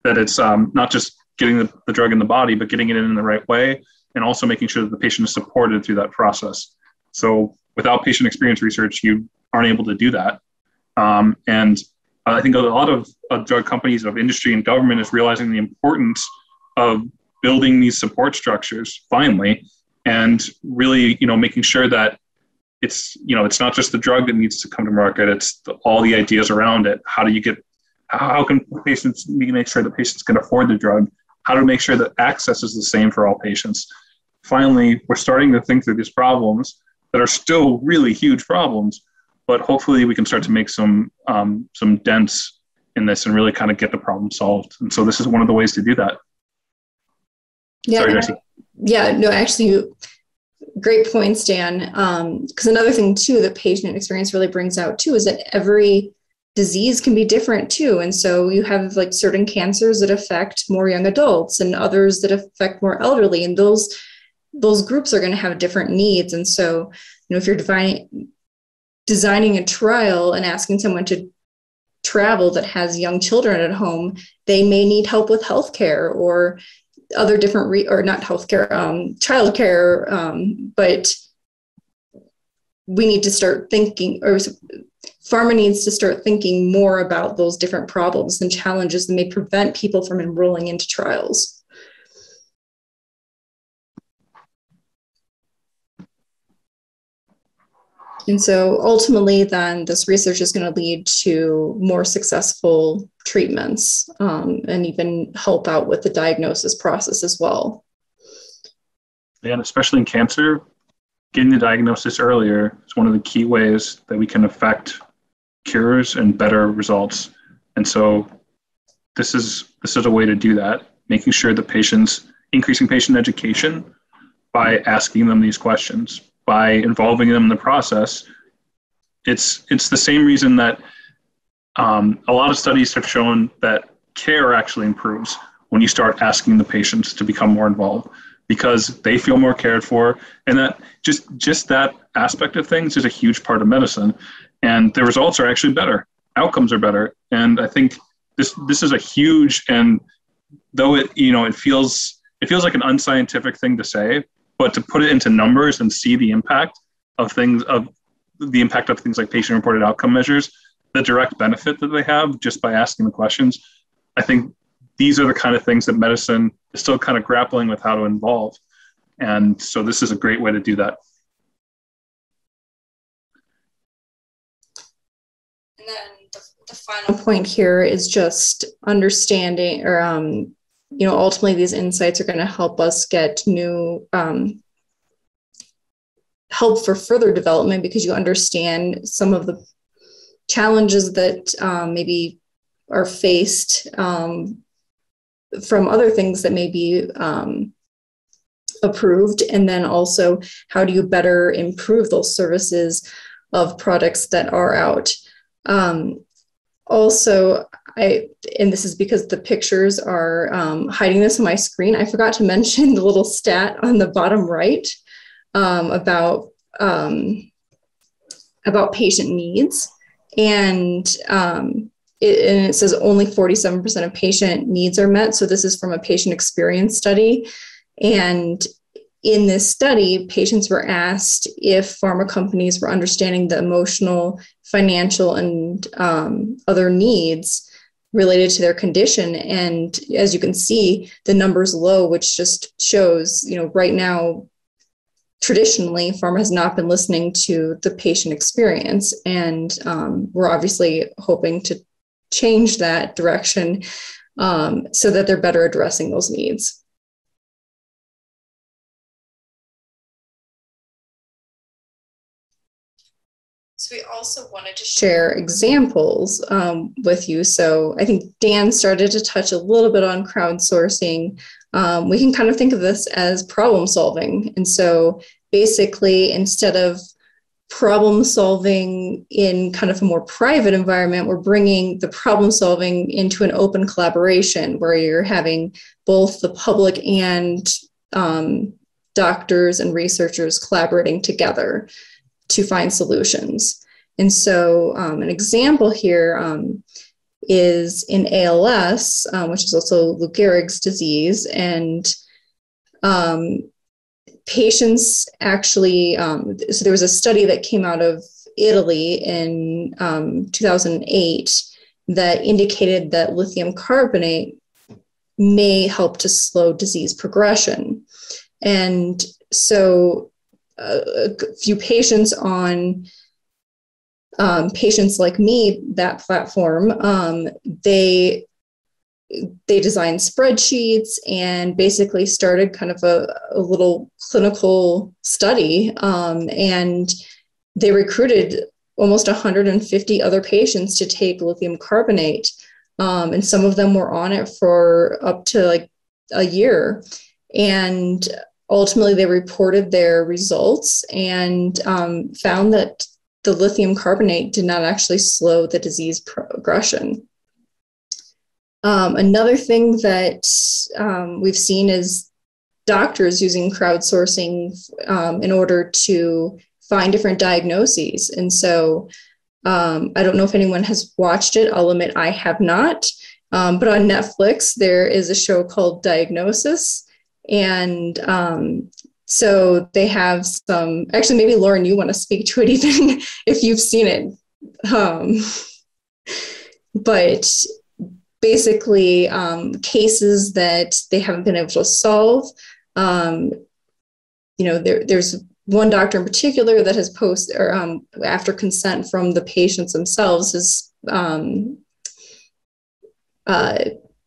that it's um, not just getting the, the drug in the body, but getting it in the right way, and also making sure that the patient is supported through that process. So without patient experience research, you aren't able to do that. Um, and I think a lot of, of drug companies, of industry and government is realizing the importance of building these support structures finally, and really, you know, making sure that it's you know it's not just the drug that needs to come to market it's the, all the ideas around it how do you get how can patients make sure that patients can afford the drug how to make sure that access is the same for all patients finally we're starting to think through these problems that are still really huge problems but hopefully we can start to make some um, some dents in this and really kind of get the problem solved. And so this is one of the ways to do that. Yeah Sorry, yeah no actually you, great points, Dan. Because um, another thing too that patient experience really brings out too is that every disease can be different too, and so you have like certain cancers that affect more young adults and others that affect more elderly, and those those groups are going to have different needs. And so, you know, if you're defining, designing a trial and asking someone to travel that has young children at home, they may need help with healthcare or other different re- or not healthcare, um, childcare, um, but we need to start thinking, or pharma needs to start thinking more about those different problems and challenges that may prevent people from enrolling into trials. And so ultimately, then this research is going to lead to more successful treatments um, and even help out with the diagnosis process as well. And especially in cancer, getting the diagnosis earlier is one of the key ways that we can affect cures and better results. And so this is this is a way to do that, making sure that patients increasing patient education by asking them these questions by involving them in the process. It's it's the same reason that um, a lot of studies have shown that care actually improves when you start asking the patients to become more involved because they feel more cared for. And that just just that aspect of things is a huge part of medicine. And the results are actually better. Outcomes are better. And i think this this is a huge and though it you know it feels it feels like an unscientific thing to say but to put it into numbers and see the impact of things of the impact of things like patient reported outcome measures the direct benefit that they have just by asking the questions i think these are the kind of things that medicine is still kind of grappling with how to involve. And so this is a great way to do that. And then the, the final point here is just understanding or um, you know ultimately these insights are going to help us get new um, help for further development because you understand some of the challenges that um, maybe are faced um, from other things that may be um, approved. And then also how do you better improve those services of products that are out? Um, also I, and this is because the pictures are um, hiding this on my screen. I forgot to [laughs] mention the little stat on the bottom right um, about um, about patient needs, and um, it, and it says only 47% of patient needs are met. So this is from a patient experience study, and in this study, patients were asked if pharma companies were understanding the emotional, financial, and um, other needs related to their condition. And as you can see the numbers low which just shows you know right now traditionally pharma has not been listening to the patient experience. And um, we're obviously hoping to change that direction um, so that they're better addressing those needs So we also wanted to share examples um, with you. So I think Dan started to touch a little bit on crowdsourcing. Um, we can kind of think of this as problem solving. And so basically, instead of problem solving in kind of a more private environment, we're bringing the problem solving into an open collaboration where you're having both the public and um, doctors and researchers collaborating together to find solutions. And so, um, an example here um, is in ALS, um, which is also Lou Gehrig's disease, and um, patients actually. Um, so there was a study that came out of Italy in um, 2008 that indicated that lithium carbonate may help to slow disease progression, and so uh, a few patients on um, PatientsLikeMe, that platform, um, they they designed spreadsheets and basically started kind of a, a little clinical study. Um, and they recruited almost 150 other patients to take lithium carbonate. Um, and some of them were on it for up to like a year. And ultimately, they reported their results and um, found that the lithium carbonate did not actually slow the disease progression. Um, another thing that um, we've seen is doctors using crowdsourcing um, in order to find different diagnoses. And so um, I don't know if anyone has watched it. I'll admit I have not. Um, but on Netflix, there is a show called Diagnosis. And um, so they have some, actually, maybe Lauren, you want to speak to it [laughs] even if you've seen it. Um, but basically, um, cases that they haven't been able to solve. Um, you know, there, there's one doctor in particular that has posted, or um, after consent from the patients themselves, has um, uh,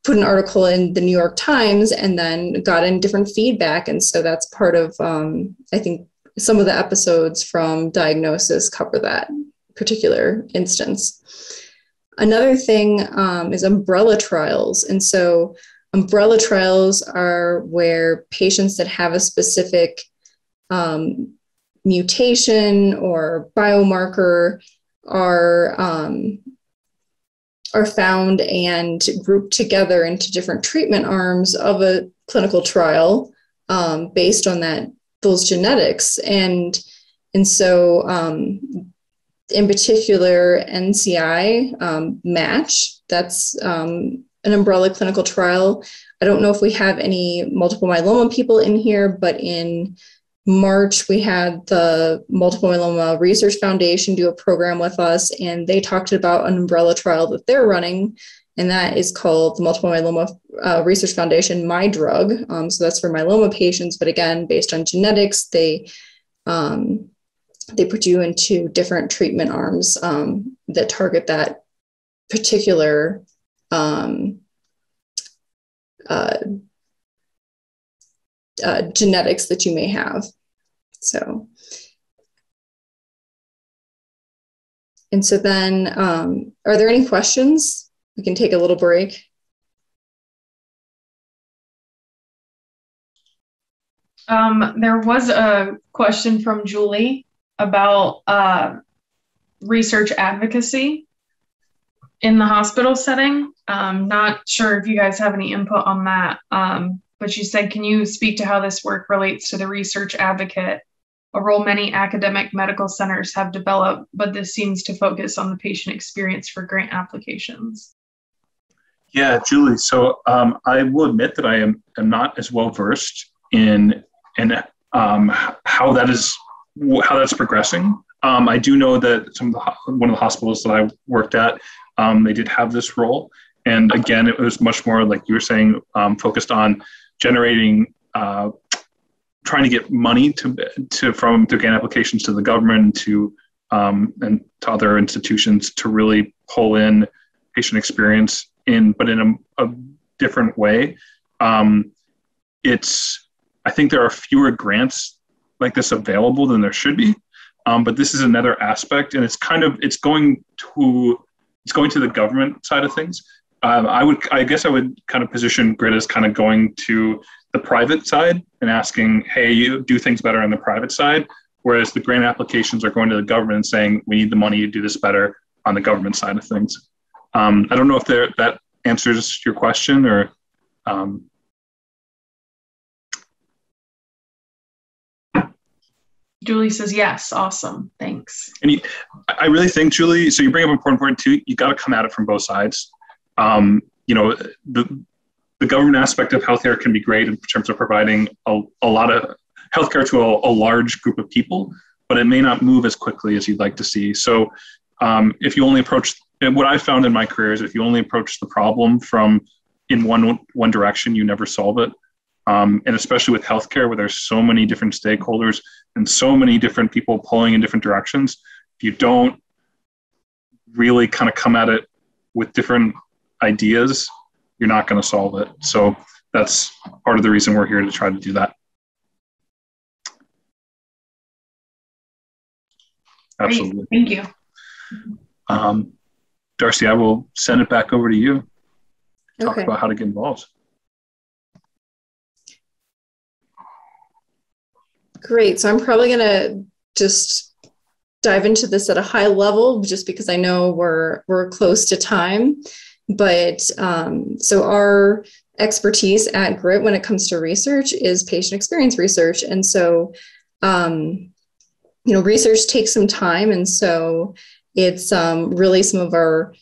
put an article in the New York Times and then got in different feedback. And so that's part of, um, I think, some of the episodes from Diagnosis cover that particular instance. Another thing um, is umbrella trials. And so umbrella trials are where patients that have a specific um, mutation or biomarker are um, are found and grouped together into different treatment arms of a clinical trial um, based on that those genetics. And and so um, in particular nci um, match. That's um, an umbrella clinical trial. I don't know if we have any multiple myeloma people in here but in March, we had the Multiple Myeloma Research Foundation do a program with us, and they talked about an umbrella trial that they're running, and that is called the Multiple Myeloma uh, Research Foundation My Drug. Um, so that's for myeloma patients, but again, based on genetics, they um, they put you into different treatment arms um, that target that particular um, uh, uh, genetics that you may have. So, and so then, um, are there any questions? We can take a little break. Um, there was a question from Julie about uh, research advocacy in the hospital setting. Um, not sure if you guys have any input on that. Um, but she said, Can you speak to how this work relates to the research advocate, a role many academic medical centers have developed, but this seems to focus on the patient experience for grant applications? Yeah, Julie. So um, I will admit that I am, am not as well versed in in um, how that is how that's progressing. Um, I do know that some of the one of the hospitals that I worked at, um, they did have this role, and again, it was much more like you were saying, um, focused on generating, uh, trying to get money to, to from to gain applications to the government to um, and to other institutions to really pull in patient experience in, but in a, a different way. Um, it's I think there are fewer grants like this available than there should be. Um, but this is another aspect, and it's kind of it's going to it's going to the government side of things um, I would, I guess, I would kind of position Gryt as kind of going to the private side and asking, "Hey, you do things better on the private side." whereas the grant applications are going to the government and saying we need the money to do this better on the government side of things. Um, I don't know if there, that answers your question or. Um, Julie says yes. Awesome. Thanks. And you, I really think, Julie, so you bring up important point too. You got to come at it from both sides. Um, you know, the the government aspect of healthcare can be great in terms of providing a, a lot of healthcare to a, a large group of people, but it may not move as quickly as you'd like to see. So, um, if you only approach what I found in my career is if you only approach the problem from in one one direction, you never solve it. Um, and especially with healthcare, where there's so many different stakeholders and so many different people pulling in different directions, if you don't really kind of come at it with different ideas, you're not going to solve it. So that's part of the reason we're here to try to do that. Absolutely. Great. Thank you. Um, Darcy, I will send it back over to you. Talk Okay. about how to get involved. Great. So I'm probably going to just dive into this at a high level just because I know we're we're close to time. But um, so our expertise at Gryt when it comes to research is patient experience research, and so um, you know research takes some time, and so it's um, really some of our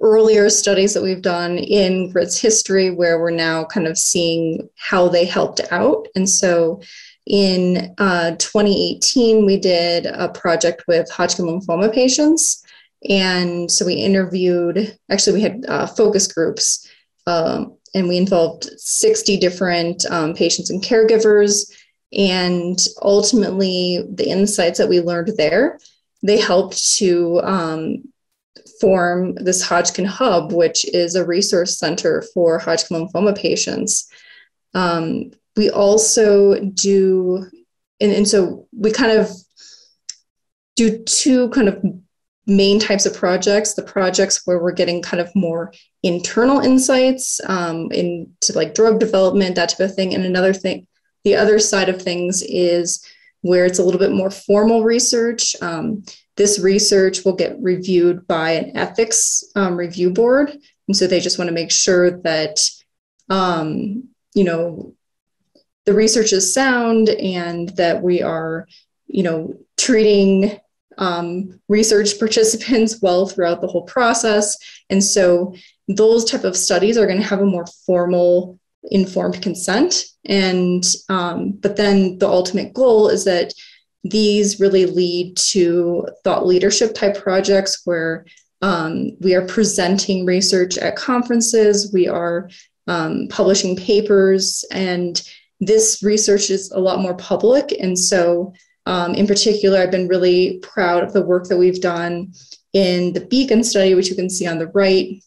earlier studies that we've done in Gryt's history where we're now kind of seeing how they helped out, and so in uh, 2018, we did a project with Hodgkin lymphoma patients. And so we interviewed, actually, we had uh, focus groups, um, and we involved 60 different um, patients and caregivers. And ultimately, the insights that we learned there, they helped to um, form this Hodgkin Hub, which is a resource center for Hodgkin lymphoma patients. Um, we also do and, and so we kind of do two kind of main types of projects the projects where we're getting kind of more internal insights um, into like drug development that type of thing. And another thing the other side of things is where it's a little bit more formal research. Um, this research will get reviewed by an ethics um, review board. And so they just want to make sure that um, you know the research is sound and that we are, you know, treating um, research participants well throughout the whole process. And so those type of studies are going to have a more formal informed consent. And um, but then the ultimate goal is that these really lead to thought leadership type projects where um, we are presenting research at conferences, we are um, publishing papers, and this research is a lot more public. And so, um, in particular, I've been really proud of the work that we've done in the Beacon study, which you can see on the right.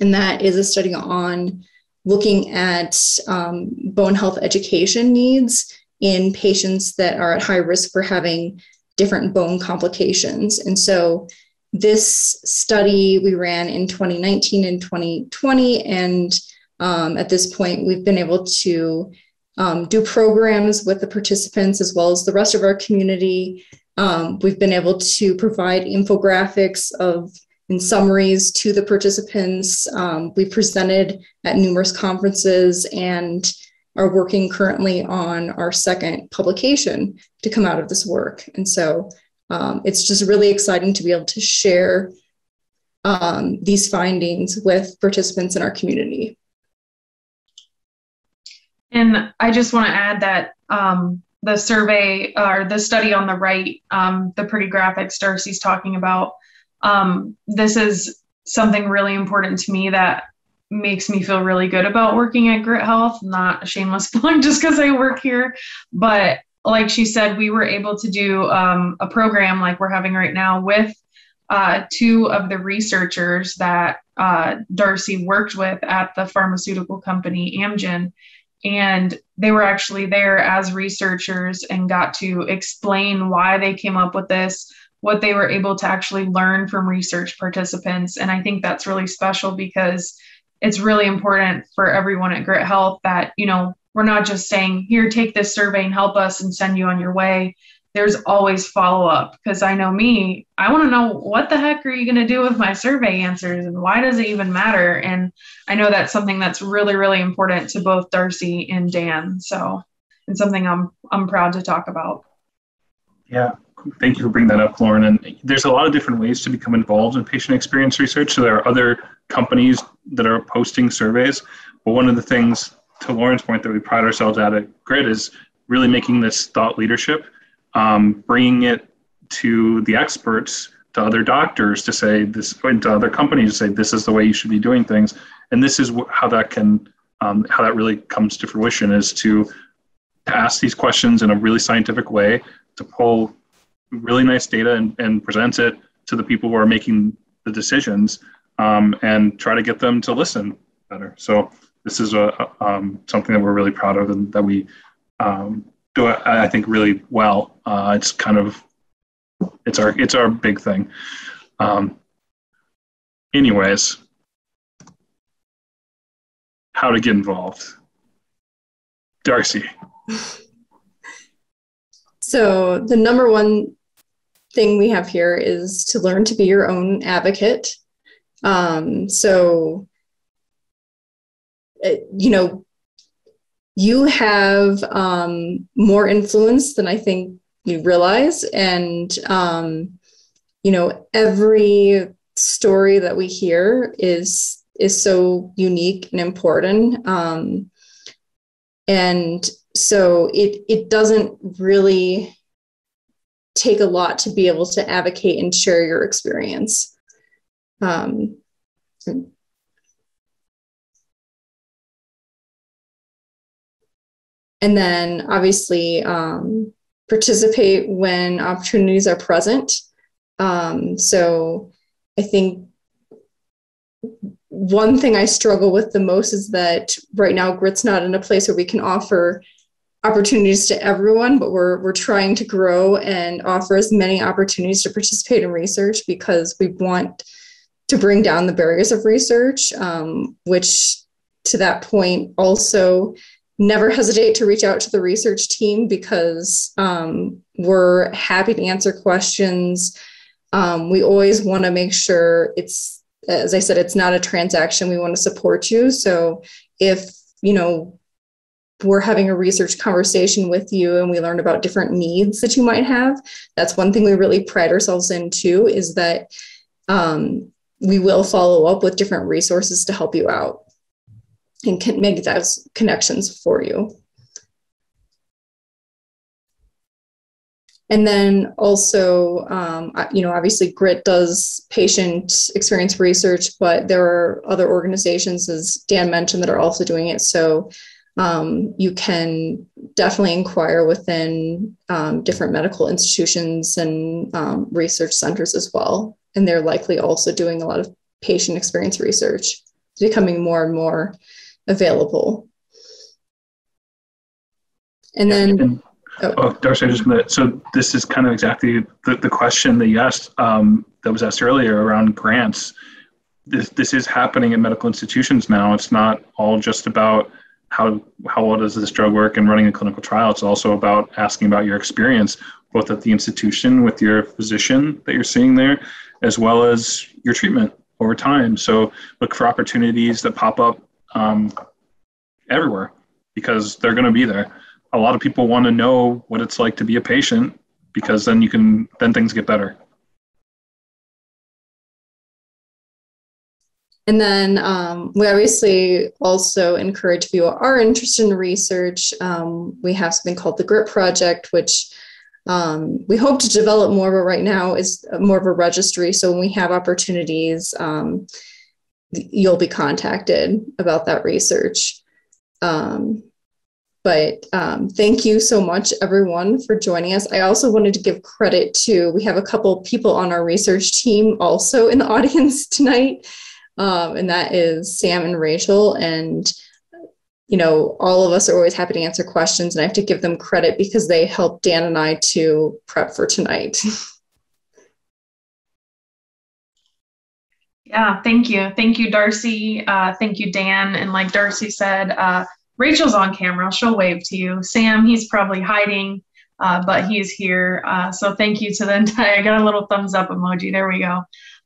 And that is a study on looking at um, bone health education needs in patients that are at high risk for having different bone complications. And so, this study we ran in 2019 and 2020. And um, at this point, we've been able to um, do programs with the participants as well as the rest of our community. Um, we've been able to provide infographics of and summaries to the participants. Um, we presented at numerous conferences and are working currently on our second publication to come out of this work. And so um, it's just really exciting to be able to share um, these findings with participants in our community. And I just want to add that um, the survey or the study on the right, um, the pretty graphics Darcy's talking about, um, this is something really important to me that makes me feel really good about working at Gryt Health. Not a shameless [laughs] plug just because I work here, but like she said, we were able to do um, a program like we're having right now with uh, two of the researchers that uh, Darcy worked with at the pharmaceutical company Amgen and they were actually there as researchers and got to explain why they came up with this what they were able to actually learn from research participants. And i think that's really special because it's really important for everyone at Gryt health that you know we're not just saying here take this survey and help us and send you on your way there's always follow up because I know me, I want to know what the heck are you going to do with my survey answers and why does it even matter? And I know that's something that's really, really important to both Darcy and Dan. So it's something I'm I'm proud to talk about. Yeah, thank you for bringing that up, Lauren. And there's a lot of different ways to become involved in patient experience research. So there are other companies that are posting surveys. But one of the things, to Lauren's point, that we pride ourselves at at GRYT is really making this thought leadership, um, bringing it to the experts, to other doctors to say this, to other companies to say this is the way you should be doing things. And this is how that can, um, how that really comes to fruition is to ask these questions in a really scientific way, to pull really nice data and, and present it to the people who are making the decisions um, and try to get them to listen better. So this is a, um, something that we're really proud of and that we um, do, I think, really well. Uh, it's kind of it's our it's our big thing. Um, anyways, how to get involved, Darcy. [laughs] So the number one thing we have here is to learn to be your own advocate. Um, so, you know, you have um, more influence than I think you realize. And, um, you know, every story that we hear is is so unique and important. Um, and so it it doesn't really take a lot to be able to advocate and share your experience. Um, and then obviously um, participate when opportunities are present. Um, so I think one thing I struggle with the most is that right now Gryt's not in a place where we can offer opportunities to everyone, but we're we're trying to grow and offer as many opportunities to participate in research because we want to bring down the barriers of research, um, which to that point also never [laughs] hesitate to reach out to the research team because um, we're happy to answer questions. Um, we always want to make sure it's, as I said, it's not a transaction. We want to support you. So if, you know, we're having a research conversation with you and we learn about different needs that you might have, that's one thing we really pride ourselves in too, is that um, we will follow up with different resources to help you out and can make those connections for you. And then also, um, you know, obviously GRYT does patient experience research, but there are other organizations, as Dan mentioned, that are also doing it. So um, you can definitely inquire within um, different medical institutions and um, research centers as well. And they're likely also doing a lot of patient experience research. Becoming more and more available. And then, and, oh. oh, Darcy, I'm just gonna. So this is kind of exactly the, the question that you asked um, that was asked earlier around grants. This this is happening in medical institutions now. It's not all just about how how well does this drug work and running a clinical trial. It's also about asking about your experience, both at the institution with your physician that you're seeing there, as well as your treatment over time. So look for opportunities that pop up um, everywhere because they're going to be there. A lot of people want to know what it's like to be a patient because then you can then things get better. And then um, we obviously also encourage if you are interested in research, um, we have something called the GRYT Project, which um, we hope to develop more, but right now is more of a registry. So when we have opportunities, um, you'll be contacted about that research. Um, but um, thank you so much, everyone, for joining us. I also wanted to give credit to, we have a couple people on our research team also in the [laughs] audience tonight, um, and that is Sam and Rachel. And, you know, all of us are always happy to answer questions, and I have to give them credit because they helped Dan and I to prep for tonight. [laughs] Yeah, thank you. Thank you, Darcy. Uh, thank you, Dan. And like Darcy said, uh, Rachel's on camera. She'll wave to you. Sam, he's probably hiding uh, but he's here. Uh, so thank you to the [laughs] entire, I got a little thumbs up emoji. There we go.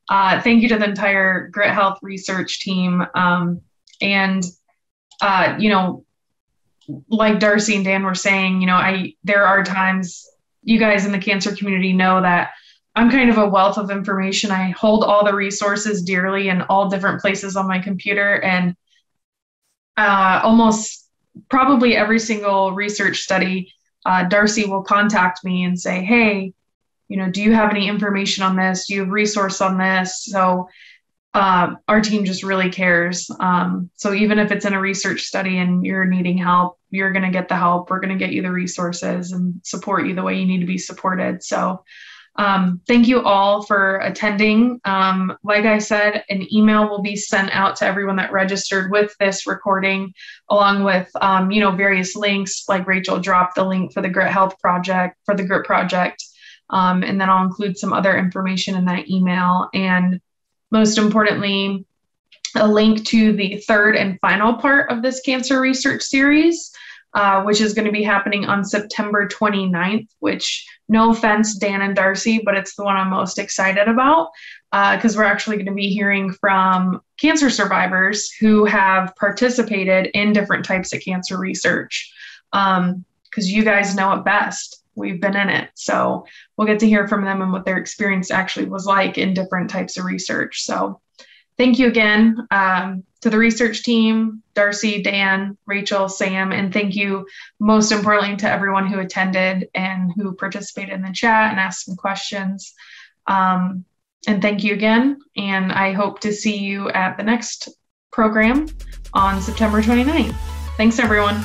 Uh, thank you to the entire Gryt Health research team. Um, and, uh, you know, like Darcy and Dan were saying, you know, I, there are times you guys in the cancer community know that I'm kind of a wealth of information. I hold all the resources dearly in all different places on my computer and uh, almost probably every single research study, uh, Darcy will contact me and say, Hey, you know, do you have any information on this? Do you have resource on this? So uh, our team just really cares. Um, so even if it's in a research study and you're needing help, you're going to get the help. We're going to get you the resources and support you the way you need to be supported. So um, thank you all for attending. Um, like I said, an email will be sent out to everyone that registered with this recording, along with um, you know various links. Like Rachel dropped the link for the Gryt Health Project for the Gryt Project, um, and then I'll include some other information in that email. And most importantly, a link to the third and final part of this cancer research series. Uh, which is going to be happening on September 29th, which, no offense, Dan and Darcy, but it's the one I'm most excited about because uh, we're actually going to be hearing from cancer survivors who have participated in different types of cancer research because um, you guys know it best. We've been in it. So we'll get to hear from them and what their experience actually was like in different types of research. So thank you again. Um, to the research team, Darcy, Dan, Rachel, Sam, and thank you most importantly to everyone who attended and who participated in the chat and asked some questions. Um, and thank you again. And I hope to see you at the next program on September 29th. Thanks, everyone.